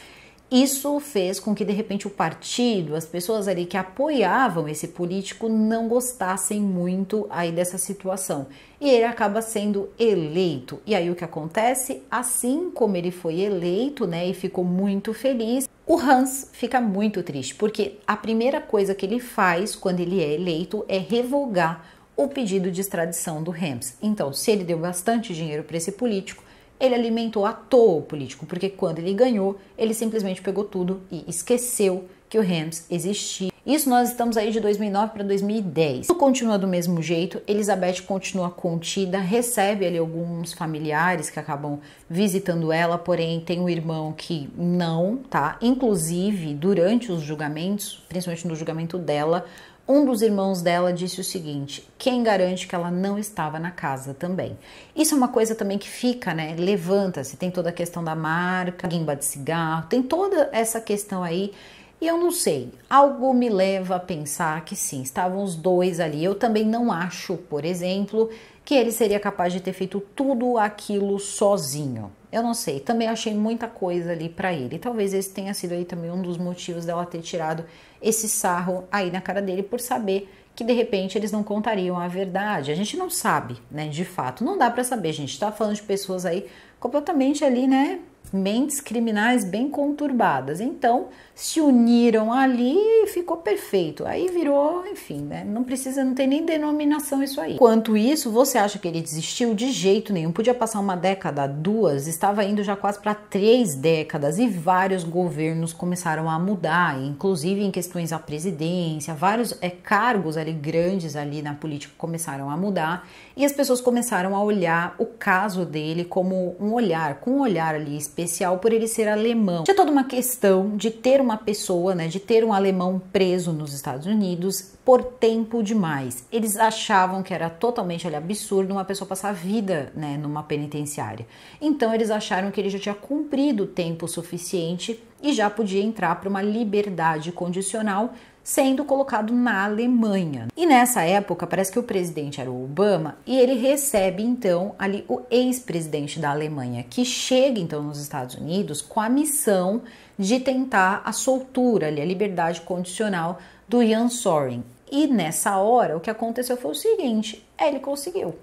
[SPEAKER 1] Isso fez com que de repente o partido, as pessoas ali que apoiavam esse político não gostassem muito aí dessa situação. E ele acaba sendo eleito. E aí o que acontece? Assim como ele foi eleito, né, e ficou muito feliz, o Hans fica muito triste, porque a primeira coisa que ele faz quando ele é eleito é revogar o pedido de extradição do Hems. Então, se ele deu bastante dinheiro para esse político, ele alimentou à toa o político, porque quando ele ganhou, ele simplesmente pegou tudo e esqueceu que o Rams existia. Isso nós estamos aí de 2009 para 2010. Tudo continua do mesmo jeito, Elizabeth continua contida, recebe ali alguns familiares que acabam visitando ela, porém tem um irmão que não, tá? Inclusive, durante os julgamentos, principalmente no julgamento dela, um dos irmãos dela disse o seguinte: quem garante que ela não estava na casa também? Isso é uma coisa também que fica, né? Levanta-se, tem toda a questão da marca, guimba de cigarro, tem toda essa questão aí. E eu não sei, algo me leva a pensar que sim, estavam os dois ali. Eu também não acho, por exemplo, que ele seria capaz de ter feito tudo aquilo sozinho. Eu não sei, também achei muita coisa ali para ele. Talvez esse tenha sido aí também um dos motivos dela ter tirado esse sarro aí na cara dele por saber que de repente eles não contariam a verdade. A gente não sabe, né, de fato. Não dá para saber, gente tá falando de pessoas aí completamente ali, né, mentes criminais bem conturbadas. Então, se uniram ali e ficou perfeito. Aí virou, enfim, né? Não precisa, não tem nem denominação isso aí. Quanto isso, você acha que ele desistiu de jeito nenhum? Podia passar uma década, duas, estava indo já quase para três décadas e vários governos começaram a mudar, inclusive em questões da presidência, vários é, cargos ali grandes ali na política começaram a mudar e as pessoas começaram a olhar o caso dele como um olhar, com um olhar ali especial por ele ser alemão. Tinha toda uma questão de ter uma pessoa, né, de ter um alemão preso nos Estados Unidos por tempo demais. Eles achavam que era totalmente ali, absurdo uma pessoa passar a vida, né, numa penitenciária. Então eles acharam que ele já tinha cumprido tempo suficiente e já podia entrar para uma liberdade condicional sendo colocado na Alemanha. E nessa época, parece que o presidente era o Obama e ele recebe então ali o ex-presidente da Alemanha, que chega então nos Estados Unidos com a missão de tentar a soltura, ali, a liberdade condicional do Ian Soren. E nessa hora, o que aconteceu foi o seguinte: ele conseguiu.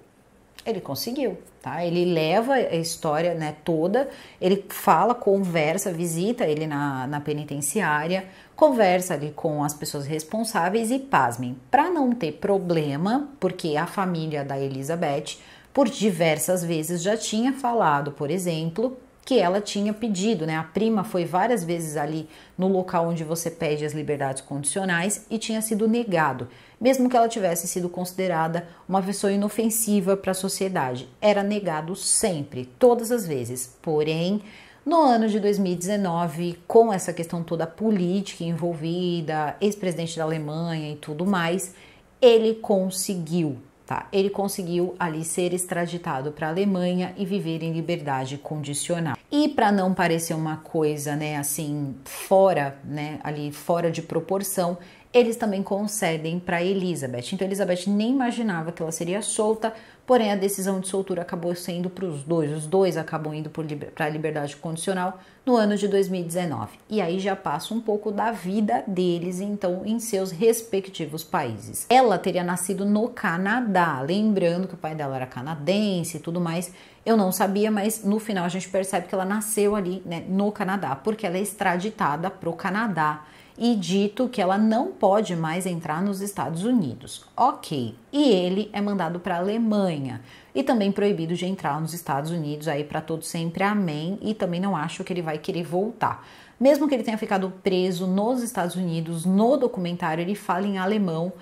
[SPEAKER 1] Ele conseguiu, tá? Ele leva a história né, toda, ele fala, conversa, visita ele na, na penitenciária, conversa ali com as pessoas responsáveis e pasmem, para não ter problema, porque a família da Elizabeth, por diversas vezes, já tinha falado, por exemplo, que ela tinha pedido, né? A prima foi várias vezes ali no local onde você pede as liberdades condicionais e tinha sido negado, mesmo que ela tivesse sido considerada uma pessoa inofensiva para a sociedade. Era negado sempre, todas as vezes. Porém, no ano de 2019, com essa questão toda política envolvida, ex-presidente da Alemanha e tudo mais, ele conseguiu Tá? Ele conseguiu ali ser extraditado para a Alemanha e viver em liberdade condicional. E para não parecer uma coisa, né, assim, fora, né, ali fora de proporção, eles também concedem para Elizabeth. Então Elizabeth nem imaginava que ela seria solta, porém a decisão de soltura acabou sendo para os dois. Os dois acabam indo para a liberdade condicional no ano de 2019. E aí já passa um pouco da vida deles, então, em seus respectivos países. Ela teria nascido no Canadá, lembrando que o pai dela era canadense e tudo mais. Eu não sabia, mas no final a gente percebe que ela nasceu ali né, no Canadá, porque ela é extraditada para o Canadá e dito que ela não pode mais entrar nos Estados Unidos. Ok. E ele é mandado para a Alemanha e também proibido de entrar nos Estados Unidos aí para todo sempre. Amém. E também não acho que ele vai querer voltar. Mesmo que ele tenha ficado preso nos Estados Unidos, no documentário ele fala em alemão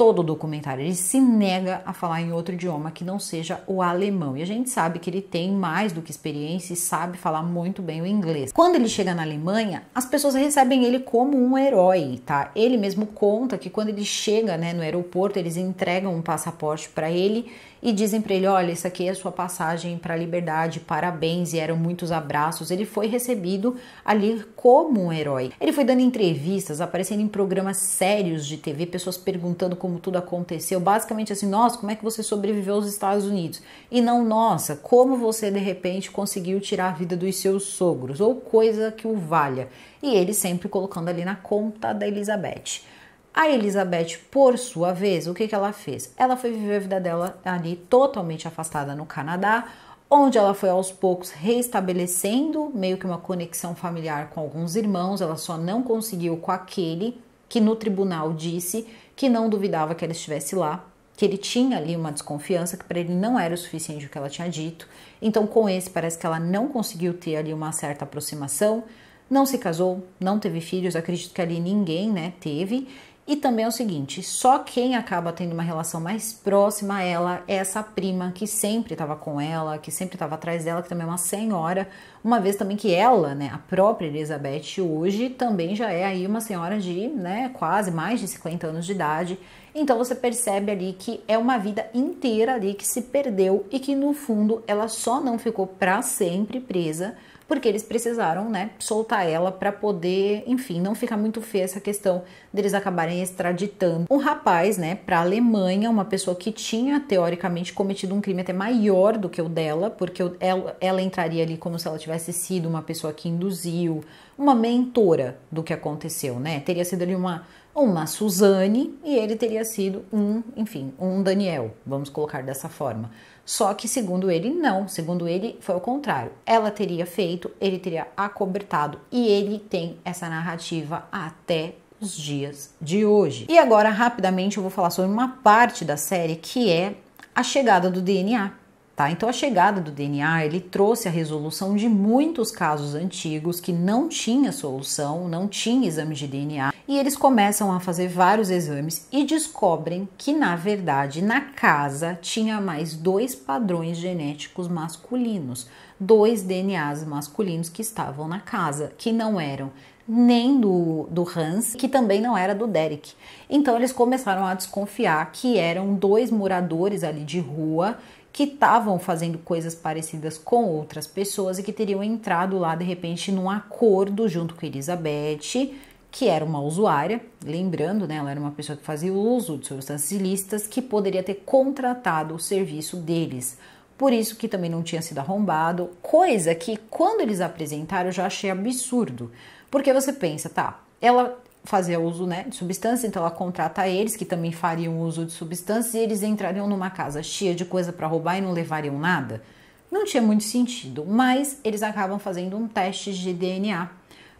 [SPEAKER 1] todo o documentário. Ele se nega a falar em outro idioma que não seja o alemão. E a gente sabe que ele tem mais do que experiência e sabe falar muito bem o inglês. Quando ele chega na Alemanha, as pessoas recebem ele como um herói, tá? Ele mesmo conta que quando ele chega, né, no aeroporto, eles entregam um passaporte para ele e dizem para ele: olha, isso aqui é a sua passagem para a liberdade, parabéns, e eram muitos abraços. Ele foi recebido ali como um herói. Ele foi dando entrevistas, aparecendo em programas sérios de TV, pessoas perguntando como tudo aconteceu, basicamente assim: nossa, como é que você sobreviveu aos Estados Unidos? E não, nossa, como você de repente conseguiu tirar a vida dos seus sogros, ou coisa que o valha. E ele sempre colocando ali na conta da Elizabeth. A Elizabeth, por sua vez, o que, que ela fez? Ela foi viver a vida dela ali totalmente afastada no Canadá, onde ela foi aos poucos reestabelecendo meio que uma conexão familiar com alguns irmãos. Ela só não conseguiu com aquele que no tribunal disse que não duvidava que ela estivesse lá, que ele tinha ali uma desconfiança, que para ele não era o suficiente o que ela tinha dito. Então, com esse, parece que ela não conseguiu ter ali uma certa aproximação. Não se casou, não teve filhos, acredito que ali ninguém, né, teve. E também é o seguinte, só quem acaba tendo uma relação mais próxima a ela é essa prima que sempre estava com ela, que sempre estava atrás dela, que também é uma senhora, uma vez também que ela, né, a própria Elizabeth hoje também já é aí uma senhora de, né, quase mais de 50 anos de idade. Então você percebe ali que é uma vida inteira ali que se perdeu e que no fundo ela só não ficou para sempre presa porque eles precisaram, né, soltar ela para poder, enfim, não ficar muito feia essa questão deles acabarem extraditando um rapaz, né, para Alemanha, uma pessoa que tinha teoricamente cometido um crime até maior do que o dela, porque ela, ela entraria ali como se ela tivesse sido uma pessoa que induziu, uma mentora do que aconteceu, né? Teria sido ali uma uma Suzane e ele teria sido um, enfim, um Daniel, vamos colocar dessa forma. Só que, segundo ele, não. Segundo ele, foi o contrário. Ela teria feito, ele teria acobertado e ele tem essa narrativa até os dias de hoje. E agora, rapidamente, eu vou falar sobre uma parte da série que é a chegada do DNA. Tá? Então a chegada do DNA ele trouxe a resolução de muitos casos antigos que não tinha solução, não tinha exame de DNA e eles começam a fazer vários exames e descobrem que na verdade na casa tinha mais dois padrões genéticos masculinos, dois DNAs masculinos que estavam na casa, que não eram nem do, do Hans, que também não era do Derek. Então eles começaram a desconfiar que eram dois moradores ali de rua que estavam fazendo coisas parecidas com outras pessoas e que teriam entrado lá de repente num acordo junto com Elizabeth, que era uma usuária, lembrando, né, ela era uma pessoa que fazia uso de substâncias ilícitas, que poderia ter contratado o serviço deles. Por isso que também não tinha sido arrombado, coisa que quando eles apresentaram eu já achei absurdo. Porque você pensa, tá, ela fazer uso né, de substâncias, então ela contrata eles que também fariam uso de substâncias e eles entrariam numa casa cheia de coisa para roubar e não levariam nada. Não tinha muito sentido, mas eles acabam fazendo um teste de DNA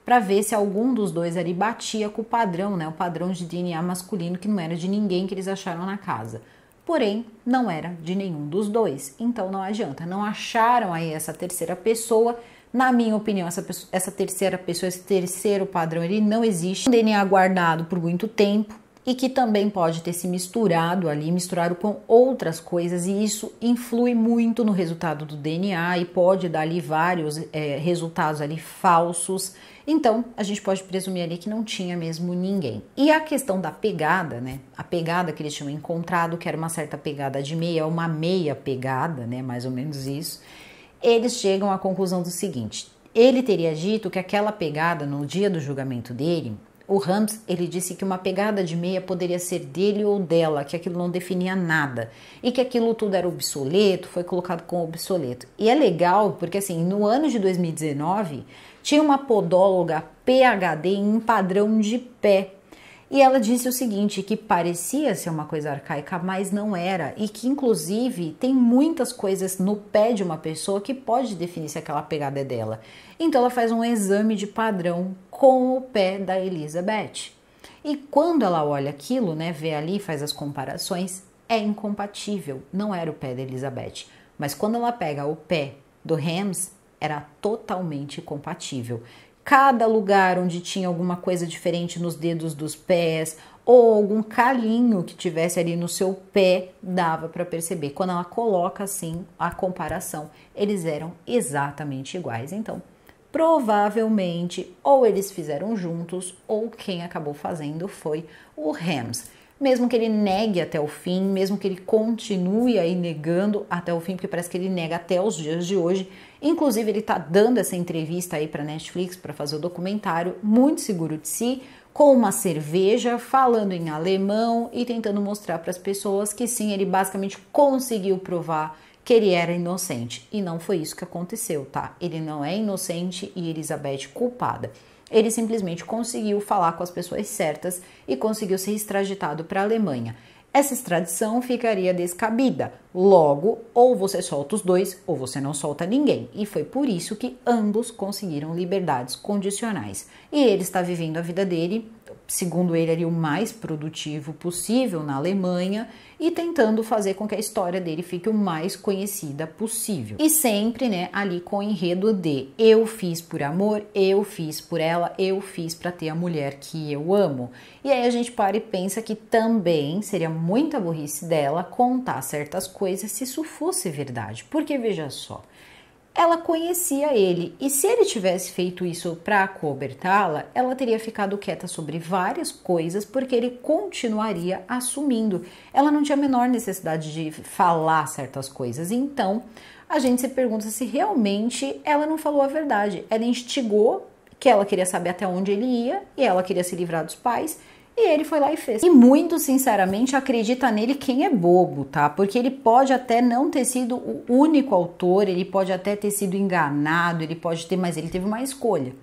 [SPEAKER 1] para ver se algum dos dois ali batia com o padrão, né, o padrão de DNA masculino que não era de ninguém que eles acharam na casa. Porém, não era de nenhum dos dois. Então não adianta, não acharam aí essa terceira pessoa na minha opinião, essa, pessoa, essa terceira pessoa, esse terceiro padrão, ele não existe. Um DNA guardado por muito tempo e que também pode ter se misturado ali, misturado com outras coisas, e isso influi muito no resultado do DNA e pode dar ali vários é, resultados ali falsos. Então, a gente pode presumir ali que não tinha mesmo ninguém. E a questão da pegada, né? A pegada que eles tinham encontrado, que era uma certa pegada de meia, uma meia pegada, né? Mais ou menos isso eles chegam à conclusão do seguinte: ele teria dito que aquela pegada no dia do julgamento dele, o Rams ele disse que uma pegada de meia poderia ser dele ou dela, que aquilo não definia nada e que aquilo tudo era obsoleto, foi colocado como obsoleto. E é legal porque assim, no ano de 2019 tinha uma podóloga PhD em padrão de pé e ela disse o seguinte, que parecia ser uma coisa arcaica, mas não era, e que inclusive tem muitas coisas no pé de uma pessoa que pode definir se aquela pegada é dela. Então ela faz um exame de padrão com o pé da Elizabeth. E quando ela olha aquilo, né, vê ali, faz as comparações, é incompatível, não era o pé da Elizabeth. Mas quando ela pega o pé do Hams, era totalmente compatível cada lugar onde tinha alguma coisa diferente nos dedos dos pés ou algum calinho que tivesse ali no seu pé, dava para perceber. Quando ela coloca assim a comparação, eles eram exatamente iguais. Então, provavelmente ou eles fizeram juntos ou quem acabou fazendo foi o Rams. Mesmo que ele negue até o fim, mesmo que ele continue aí negando até o fim, porque parece que ele nega até os dias de hoje. Inclusive, ele tá dando essa entrevista aí para Netflix para fazer o documentário, muito seguro de si, com uma cerveja, falando em alemão e tentando mostrar para as pessoas que sim, ele basicamente conseguiu provar que ele era inocente. E não foi isso que aconteceu, tá? Ele não é inocente e Elizabeth culpada. Ele simplesmente conseguiu falar com as pessoas certas e conseguiu ser extraditado para a Alemanha. Essa extradição ficaria descabida. Logo, ou você solta os dois, ou você não solta ninguém. E foi por isso que ambos conseguiram liberdades condicionais. E ele está vivendo a vida dele segundo ele, ali o mais produtivo possível na Alemanha e tentando fazer com que a história dele fique o mais conhecida possível. E sempre, né, ali com o enredo de eu fiz por amor, eu fiz por ela, eu fiz para ter a mulher que eu amo. E aí a gente para e pensa que também seria muita burrice dela contar certas coisas se isso fosse verdade. Porque veja só, ela conhecia ele e se ele tivesse feito isso para cobertá-la, ela teria ficado quieta sobre várias coisas porque ele continuaria assumindo. Ela não tinha a menor necessidade de falar certas coisas. Então, a gente se pergunta se realmente ela não falou a verdade. Ela instigou que ela queria saber até onde ele ia e ela queria se livrar dos pais e ele foi lá e fez. E muito sinceramente acredita nele quem é bobo, tá? Porque ele pode até não ter sido o único autor, ele pode até ter sido enganado, ele pode ter, mas ele teve uma escolha.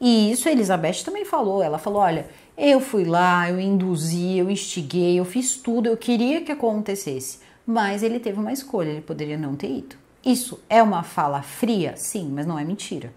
[SPEAKER 1] E isso a Elizabeth também falou. Ela falou: olha, eu fui lá, eu induzi, eu instiguei, eu fiz tudo, eu queria que acontecesse. Mas ele teve uma escolha, ele poderia não ter ido. Isso é uma fala fria? Sim, mas não é mentira.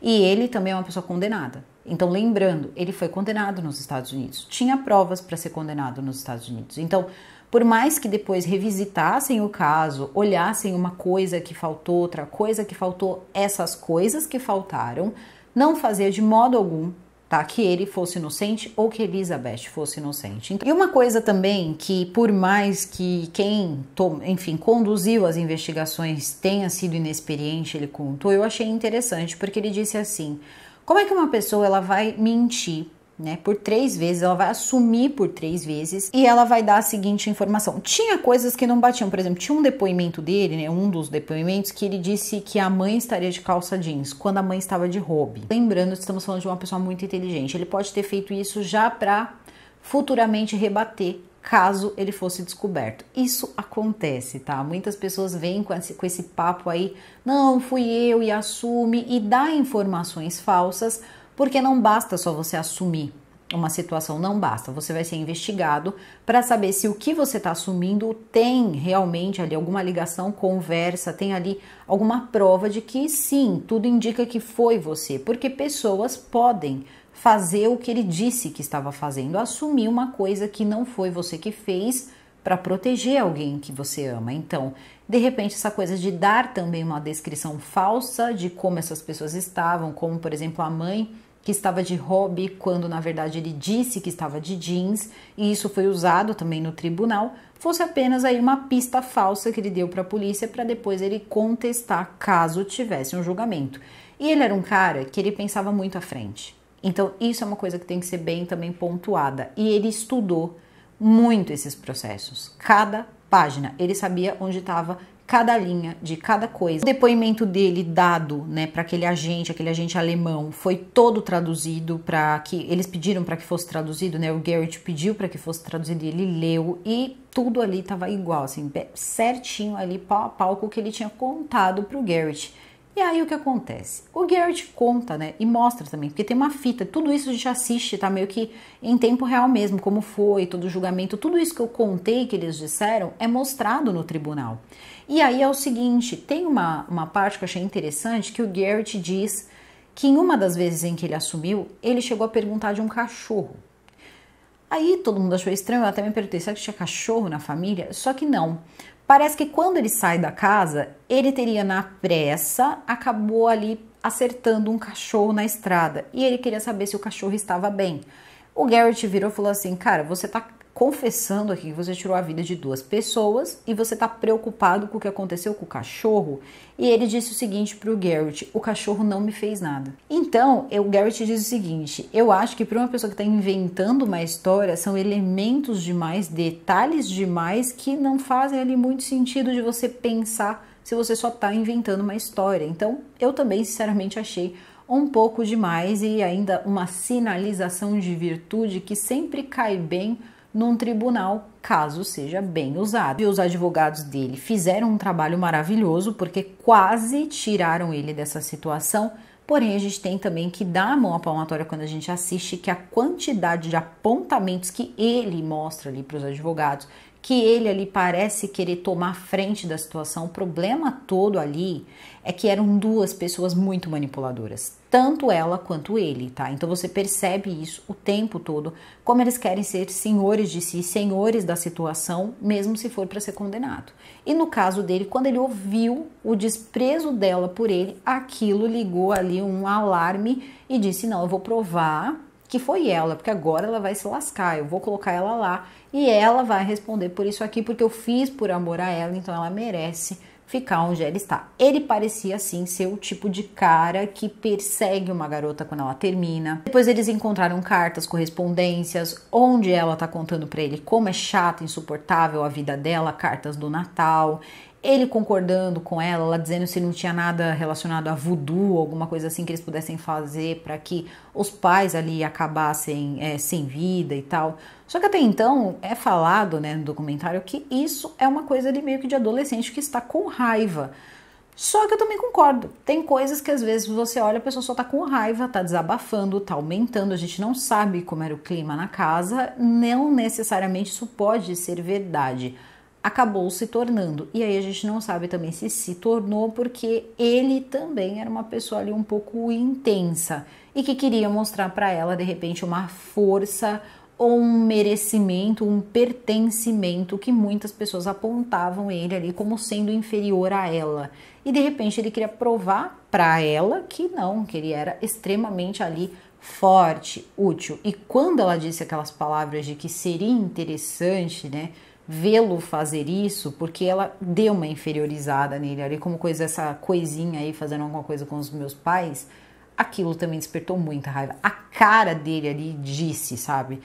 [SPEAKER 1] E ele também é uma pessoa condenada. Então, lembrando, ele foi condenado nos Estados Unidos. Tinha provas para ser condenado nos Estados Unidos. Então, por mais que depois revisitassem o caso, olhassem uma coisa que faltou, outra coisa que faltou, essas coisas que faltaram, não fazia de modo algum tá? Que ele fosse inocente ou que Elizabeth fosse inocente. E uma coisa também que, por mais que quem, enfim, conduziu as investigações tenha sido inexperiente, ele contou, eu achei interessante, porque ele disse assim: como é que uma pessoa ela vai mentir né, por três vezes, ela vai assumir por três vezes e ela vai dar a seguinte informação. Tinha coisas que não batiam, por exemplo, tinha um depoimento dele, né, um dos depoimentos, que ele disse que a mãe estaria de calça jeans quando a mãe estava de robe. Lembrando, estamos falando de uma pessoa muito inteligente, ele pode ter feito isso já para futuramente rebater caso ele fosse descoberto. Isso acontece, tá? Muitas pessoas vêm com esse, com esse papo aí, não, fui eu e assume e dá informações falsas porque não basta só você assumir uma situação, não basta. Você vai ser investigado para saber se o que você está assumindo tem realmente ali alguma ligação, conversa, tem ali alguma prova de que sim, tudo indica que foi você, porque pessoas podem fazer o que ele disse que estava fazendo, assumir uma coisa que não foi você que fez para proteger alguém que você ama. Então, de repente, essa coisa de dar também uma descrição falsa de como essas pessoas estavam, como por exemplo a mãe que estava de hobby quando na verdade ele disse que estava de jeans e isso foi usado também no tribunal, fosse apenas aí uma pista falsa que ele deu para a polícia para depois ele contestar caso tivesse um julgamento. E ele era um cara que ele pensava muito à frente. Então isso é uma coisa que tem que ser bem também pontuada e ele estudou muito esses processos. Cada página, ele sabia onde estava cada linha de cada coisa. O depoimento dele dado, né, para aquele agente, aquele agente alemão, foi todo traduzido para que eles pediram para que fosse traduzido, né? O Garrett pediu para que fosse traduzido, ele leu e tudo ali tava igual, assim, certinho ali pau a pau com o que ele tinha contado pro Garrett. E aí o que acontece? O Garrett conta, né, e mostra também, porque tem uma fita, tudo isso a gente assiste, tá meio que em tempo real mesmo, como foi, todo o julgamento, tudo isso que eu contei que eles disseram é mostrado no tribunal. E aí é o seguinte, tem uma, uma parte que eu achei interessante que o Garrett diz que em uma das vezes em que ele assumiu, ele chegou a perguntar de um cachorro. Aí todo mundo achou estranho, eu até me perguntei, será que tinha cachorro na família? Só que não. Parece que quando ele sai da casa, ele teria na pressa, acabou ali acertando um cachorro na estrada e ele queria saber se o cachorro estava bem. O Garrett virou e falou assim: Cara, você tá confessando aqui que você tirou a vida de duas pessoas e você está preocupado com o que aconteceu com o cachorro. E ele disse o seguinte para o Garrett: o cachorro não me fez nada. Então, o Garrett diz o seguinte: eu acho que para uma pessoa que está inventando uma história, são elementos demais, detalhes demais que não fazem ali muito sentido de você pensar se você só está inventando uma história. Então, eu também, sinceramente, achei um pouco demais e ainda uma sinalização de virtude que sempre cai bem num tribunal, caso seja bem usado. E os advogados dele fizeram um trabalho maravilhoso porque quase tiraram ele dessa situação. Porém, a gente tem também que dar a mão à palmatória quando a gente assiste que a quantidade de apontamentos que ele mostra ali para os advogados, que ele ali parece querer tomar frente da situação. O problema todo ali é que eram duas pessoas muito manipuladoras, tanto ela quanto ele, tá? Então você percebe isso o tempo todo, como eles querem ser senhores de si, senhores da situação, mesmo se for para ser condenado. E no caso dele, quando ele ouviu o desprezo dela por ele, aquilo ligou ali um alarme e disse: "Não, eu vou provar que foi ela, porque agora ela vai se lascar, eu vou colocar ela lá e ela vai responder por isso aqui, porque eu fiz por amor a ela, então ela merece ficar onde ela está. Ele parecia assim ser o tipo de cara que persegue uma garota quando ela termina. Depois eles encontraram cartas, correspondências, onde ela tá contando para ele como é chata, insuportável a vida dela, cartas do Natal ele concordando com ela, ela dizendo se não tinha nada relacionado a voodoo, alguma coisa assim que eles pudessem fazer para que os pais ali acabassem é, sem vida e tal. Só que até então é falado né, no documentário que isso é uma coisa de meio que de adolescente que está com raiva. Só que eu também concordo. Tem coisas que às vezes você olha, a pessoa só tá com raiva, tá desabafando, tá aumentando, a gente não sabe como era o clima na casa, não necessariamente isso pode ser verdade acabou se tornando. E aí a gente não sabe também se se tornou porque ele também era uma pessoa ali um pouco intensa e que queria mostrar para ela de repente uma força ou um merecimento, um pertencimento que muitas pessoas apontavam ele ali como sendo inferior a ela. E de repente ele queria provar para ela que não, que ele era extremamente ali forte, útil. E quando ela disse aquelas palavras de que seria interessante, né, vê-lo fazer isso, porque ela deu uma inferiorizada nele ali, como coisa, essa coisinha aí, fazendo alguma coisa com os meus pais, aquilo também despertou muita raiva. A cara dele ali disse, sabe?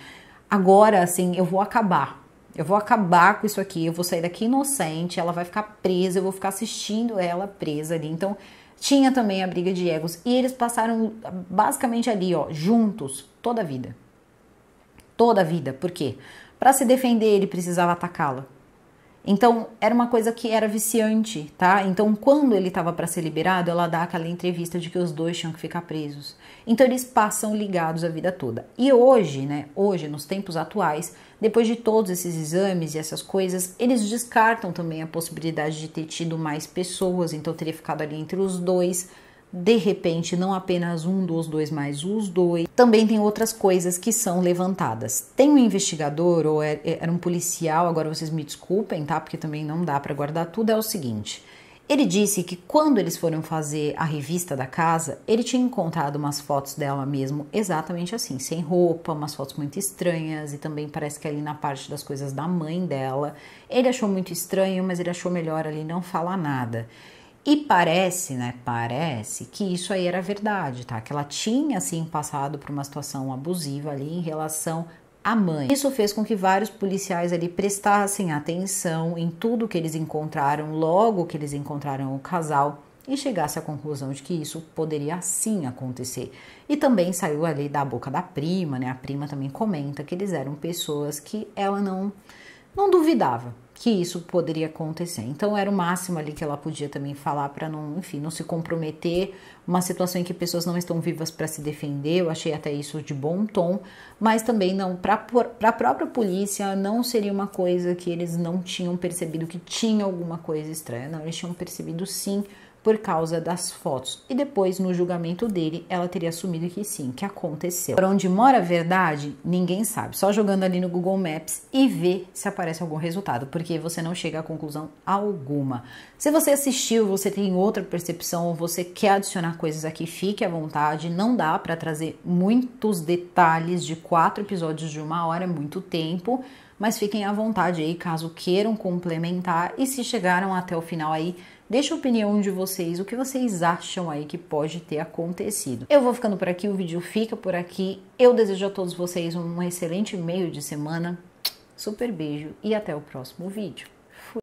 [SPEAKER 1] Agora, assim, eu vou acabar. Eu vou acabar com isso aqui, eu vou sair daqui inocente, ela vai ficar presa, eu vou ficar assistindo ela presa ali. Então, tinha também a briga de egos. E eles passaram basicamente ali, ó, juntos, toda a vida. Toda a vida. Por quê? Para se defender, ele precisava atacá-la. Então, era uma coisa que era viciante, tá? Então, quando ele estava para ser liberado, ela dá aquela entrevista de que os dois tinham que ficar presos. Então, eles passam ligados a vida toda. E hoje, né? Hoje, nos tempos atuais, depois de todos esses exames e essas coisas, eles descartam também a possibilidade de ter tido mais pessoas. Então, teria ficado ali entre os dois de repente, não apenas um dos dois, mas os dois. Também tem outras coisas que são levantadas. Tem um investigador, ou é, é, era um policial, agora vocês me desculpem, tá? Porque também não dá para guardar tudo. É o seguinte. Ele disse que quando eles foram fazer a revista da casa, ele tinha encontrado umas fotos dela mesmo exatamente assim, sem roupa, umas fotos muito estranhas e também parece que ali na parte das coisas da mãe dela. Ele achou muito estranho, mas ele achou melhor ali não falar nada. E parece, né? Parece que isso aí era verdade, tá? Que ela tinha, assim, passado por uma situação abusiva ali em relação à mãe. Isso fez com que vários policiais ali prestassem atenção em tudo que eles encontraram, logo que eles encontraram o casal, e chegasse à conclusão de que isso poderia sim acontecer. E também saiu ali da boca da prima, né? A prima também comenta que eles eram pessoas que ela não não duvidava que isso poderia acontecer. Então era o máximo ali que ela podia também falar para não, enfim, não se comprometer, uma situação em que pessoas não estão vivas para se defender. Eu achei até isso de bom tom, mas também não para a própria polícia não seria uma coisa que eles não tinham percebido que tinha alguma coisa estranha. Não, eles tinham percebido sim por causa das fotos. E depois, no julgamento dele, ela teria assumido que sim, que aconteceu. Por onde mora a verdade, ninguém sabe. Só jogando ali no Google Maps e ver se aparece algum resultado, porque você não chega a conclusão alguma. Se você assistiu, você tem outra percepção ou você quer adicionar coisas aqui, fique à vontade. Não dá para trazer muitos detalhes de quatro episódios de uma hora, é muito tempo mas fiquem à vontade aí caso queiram complementar e se chegaram até o final aí, deixa a opinião de vocês, o que vocês acham aí que pode ter acontecido. Eu vou ficando por aqui, o vídeo fica por aqui. Eu desejo a todos vocês um excelente meio de semana. Super beijo e até o próximo vídeo.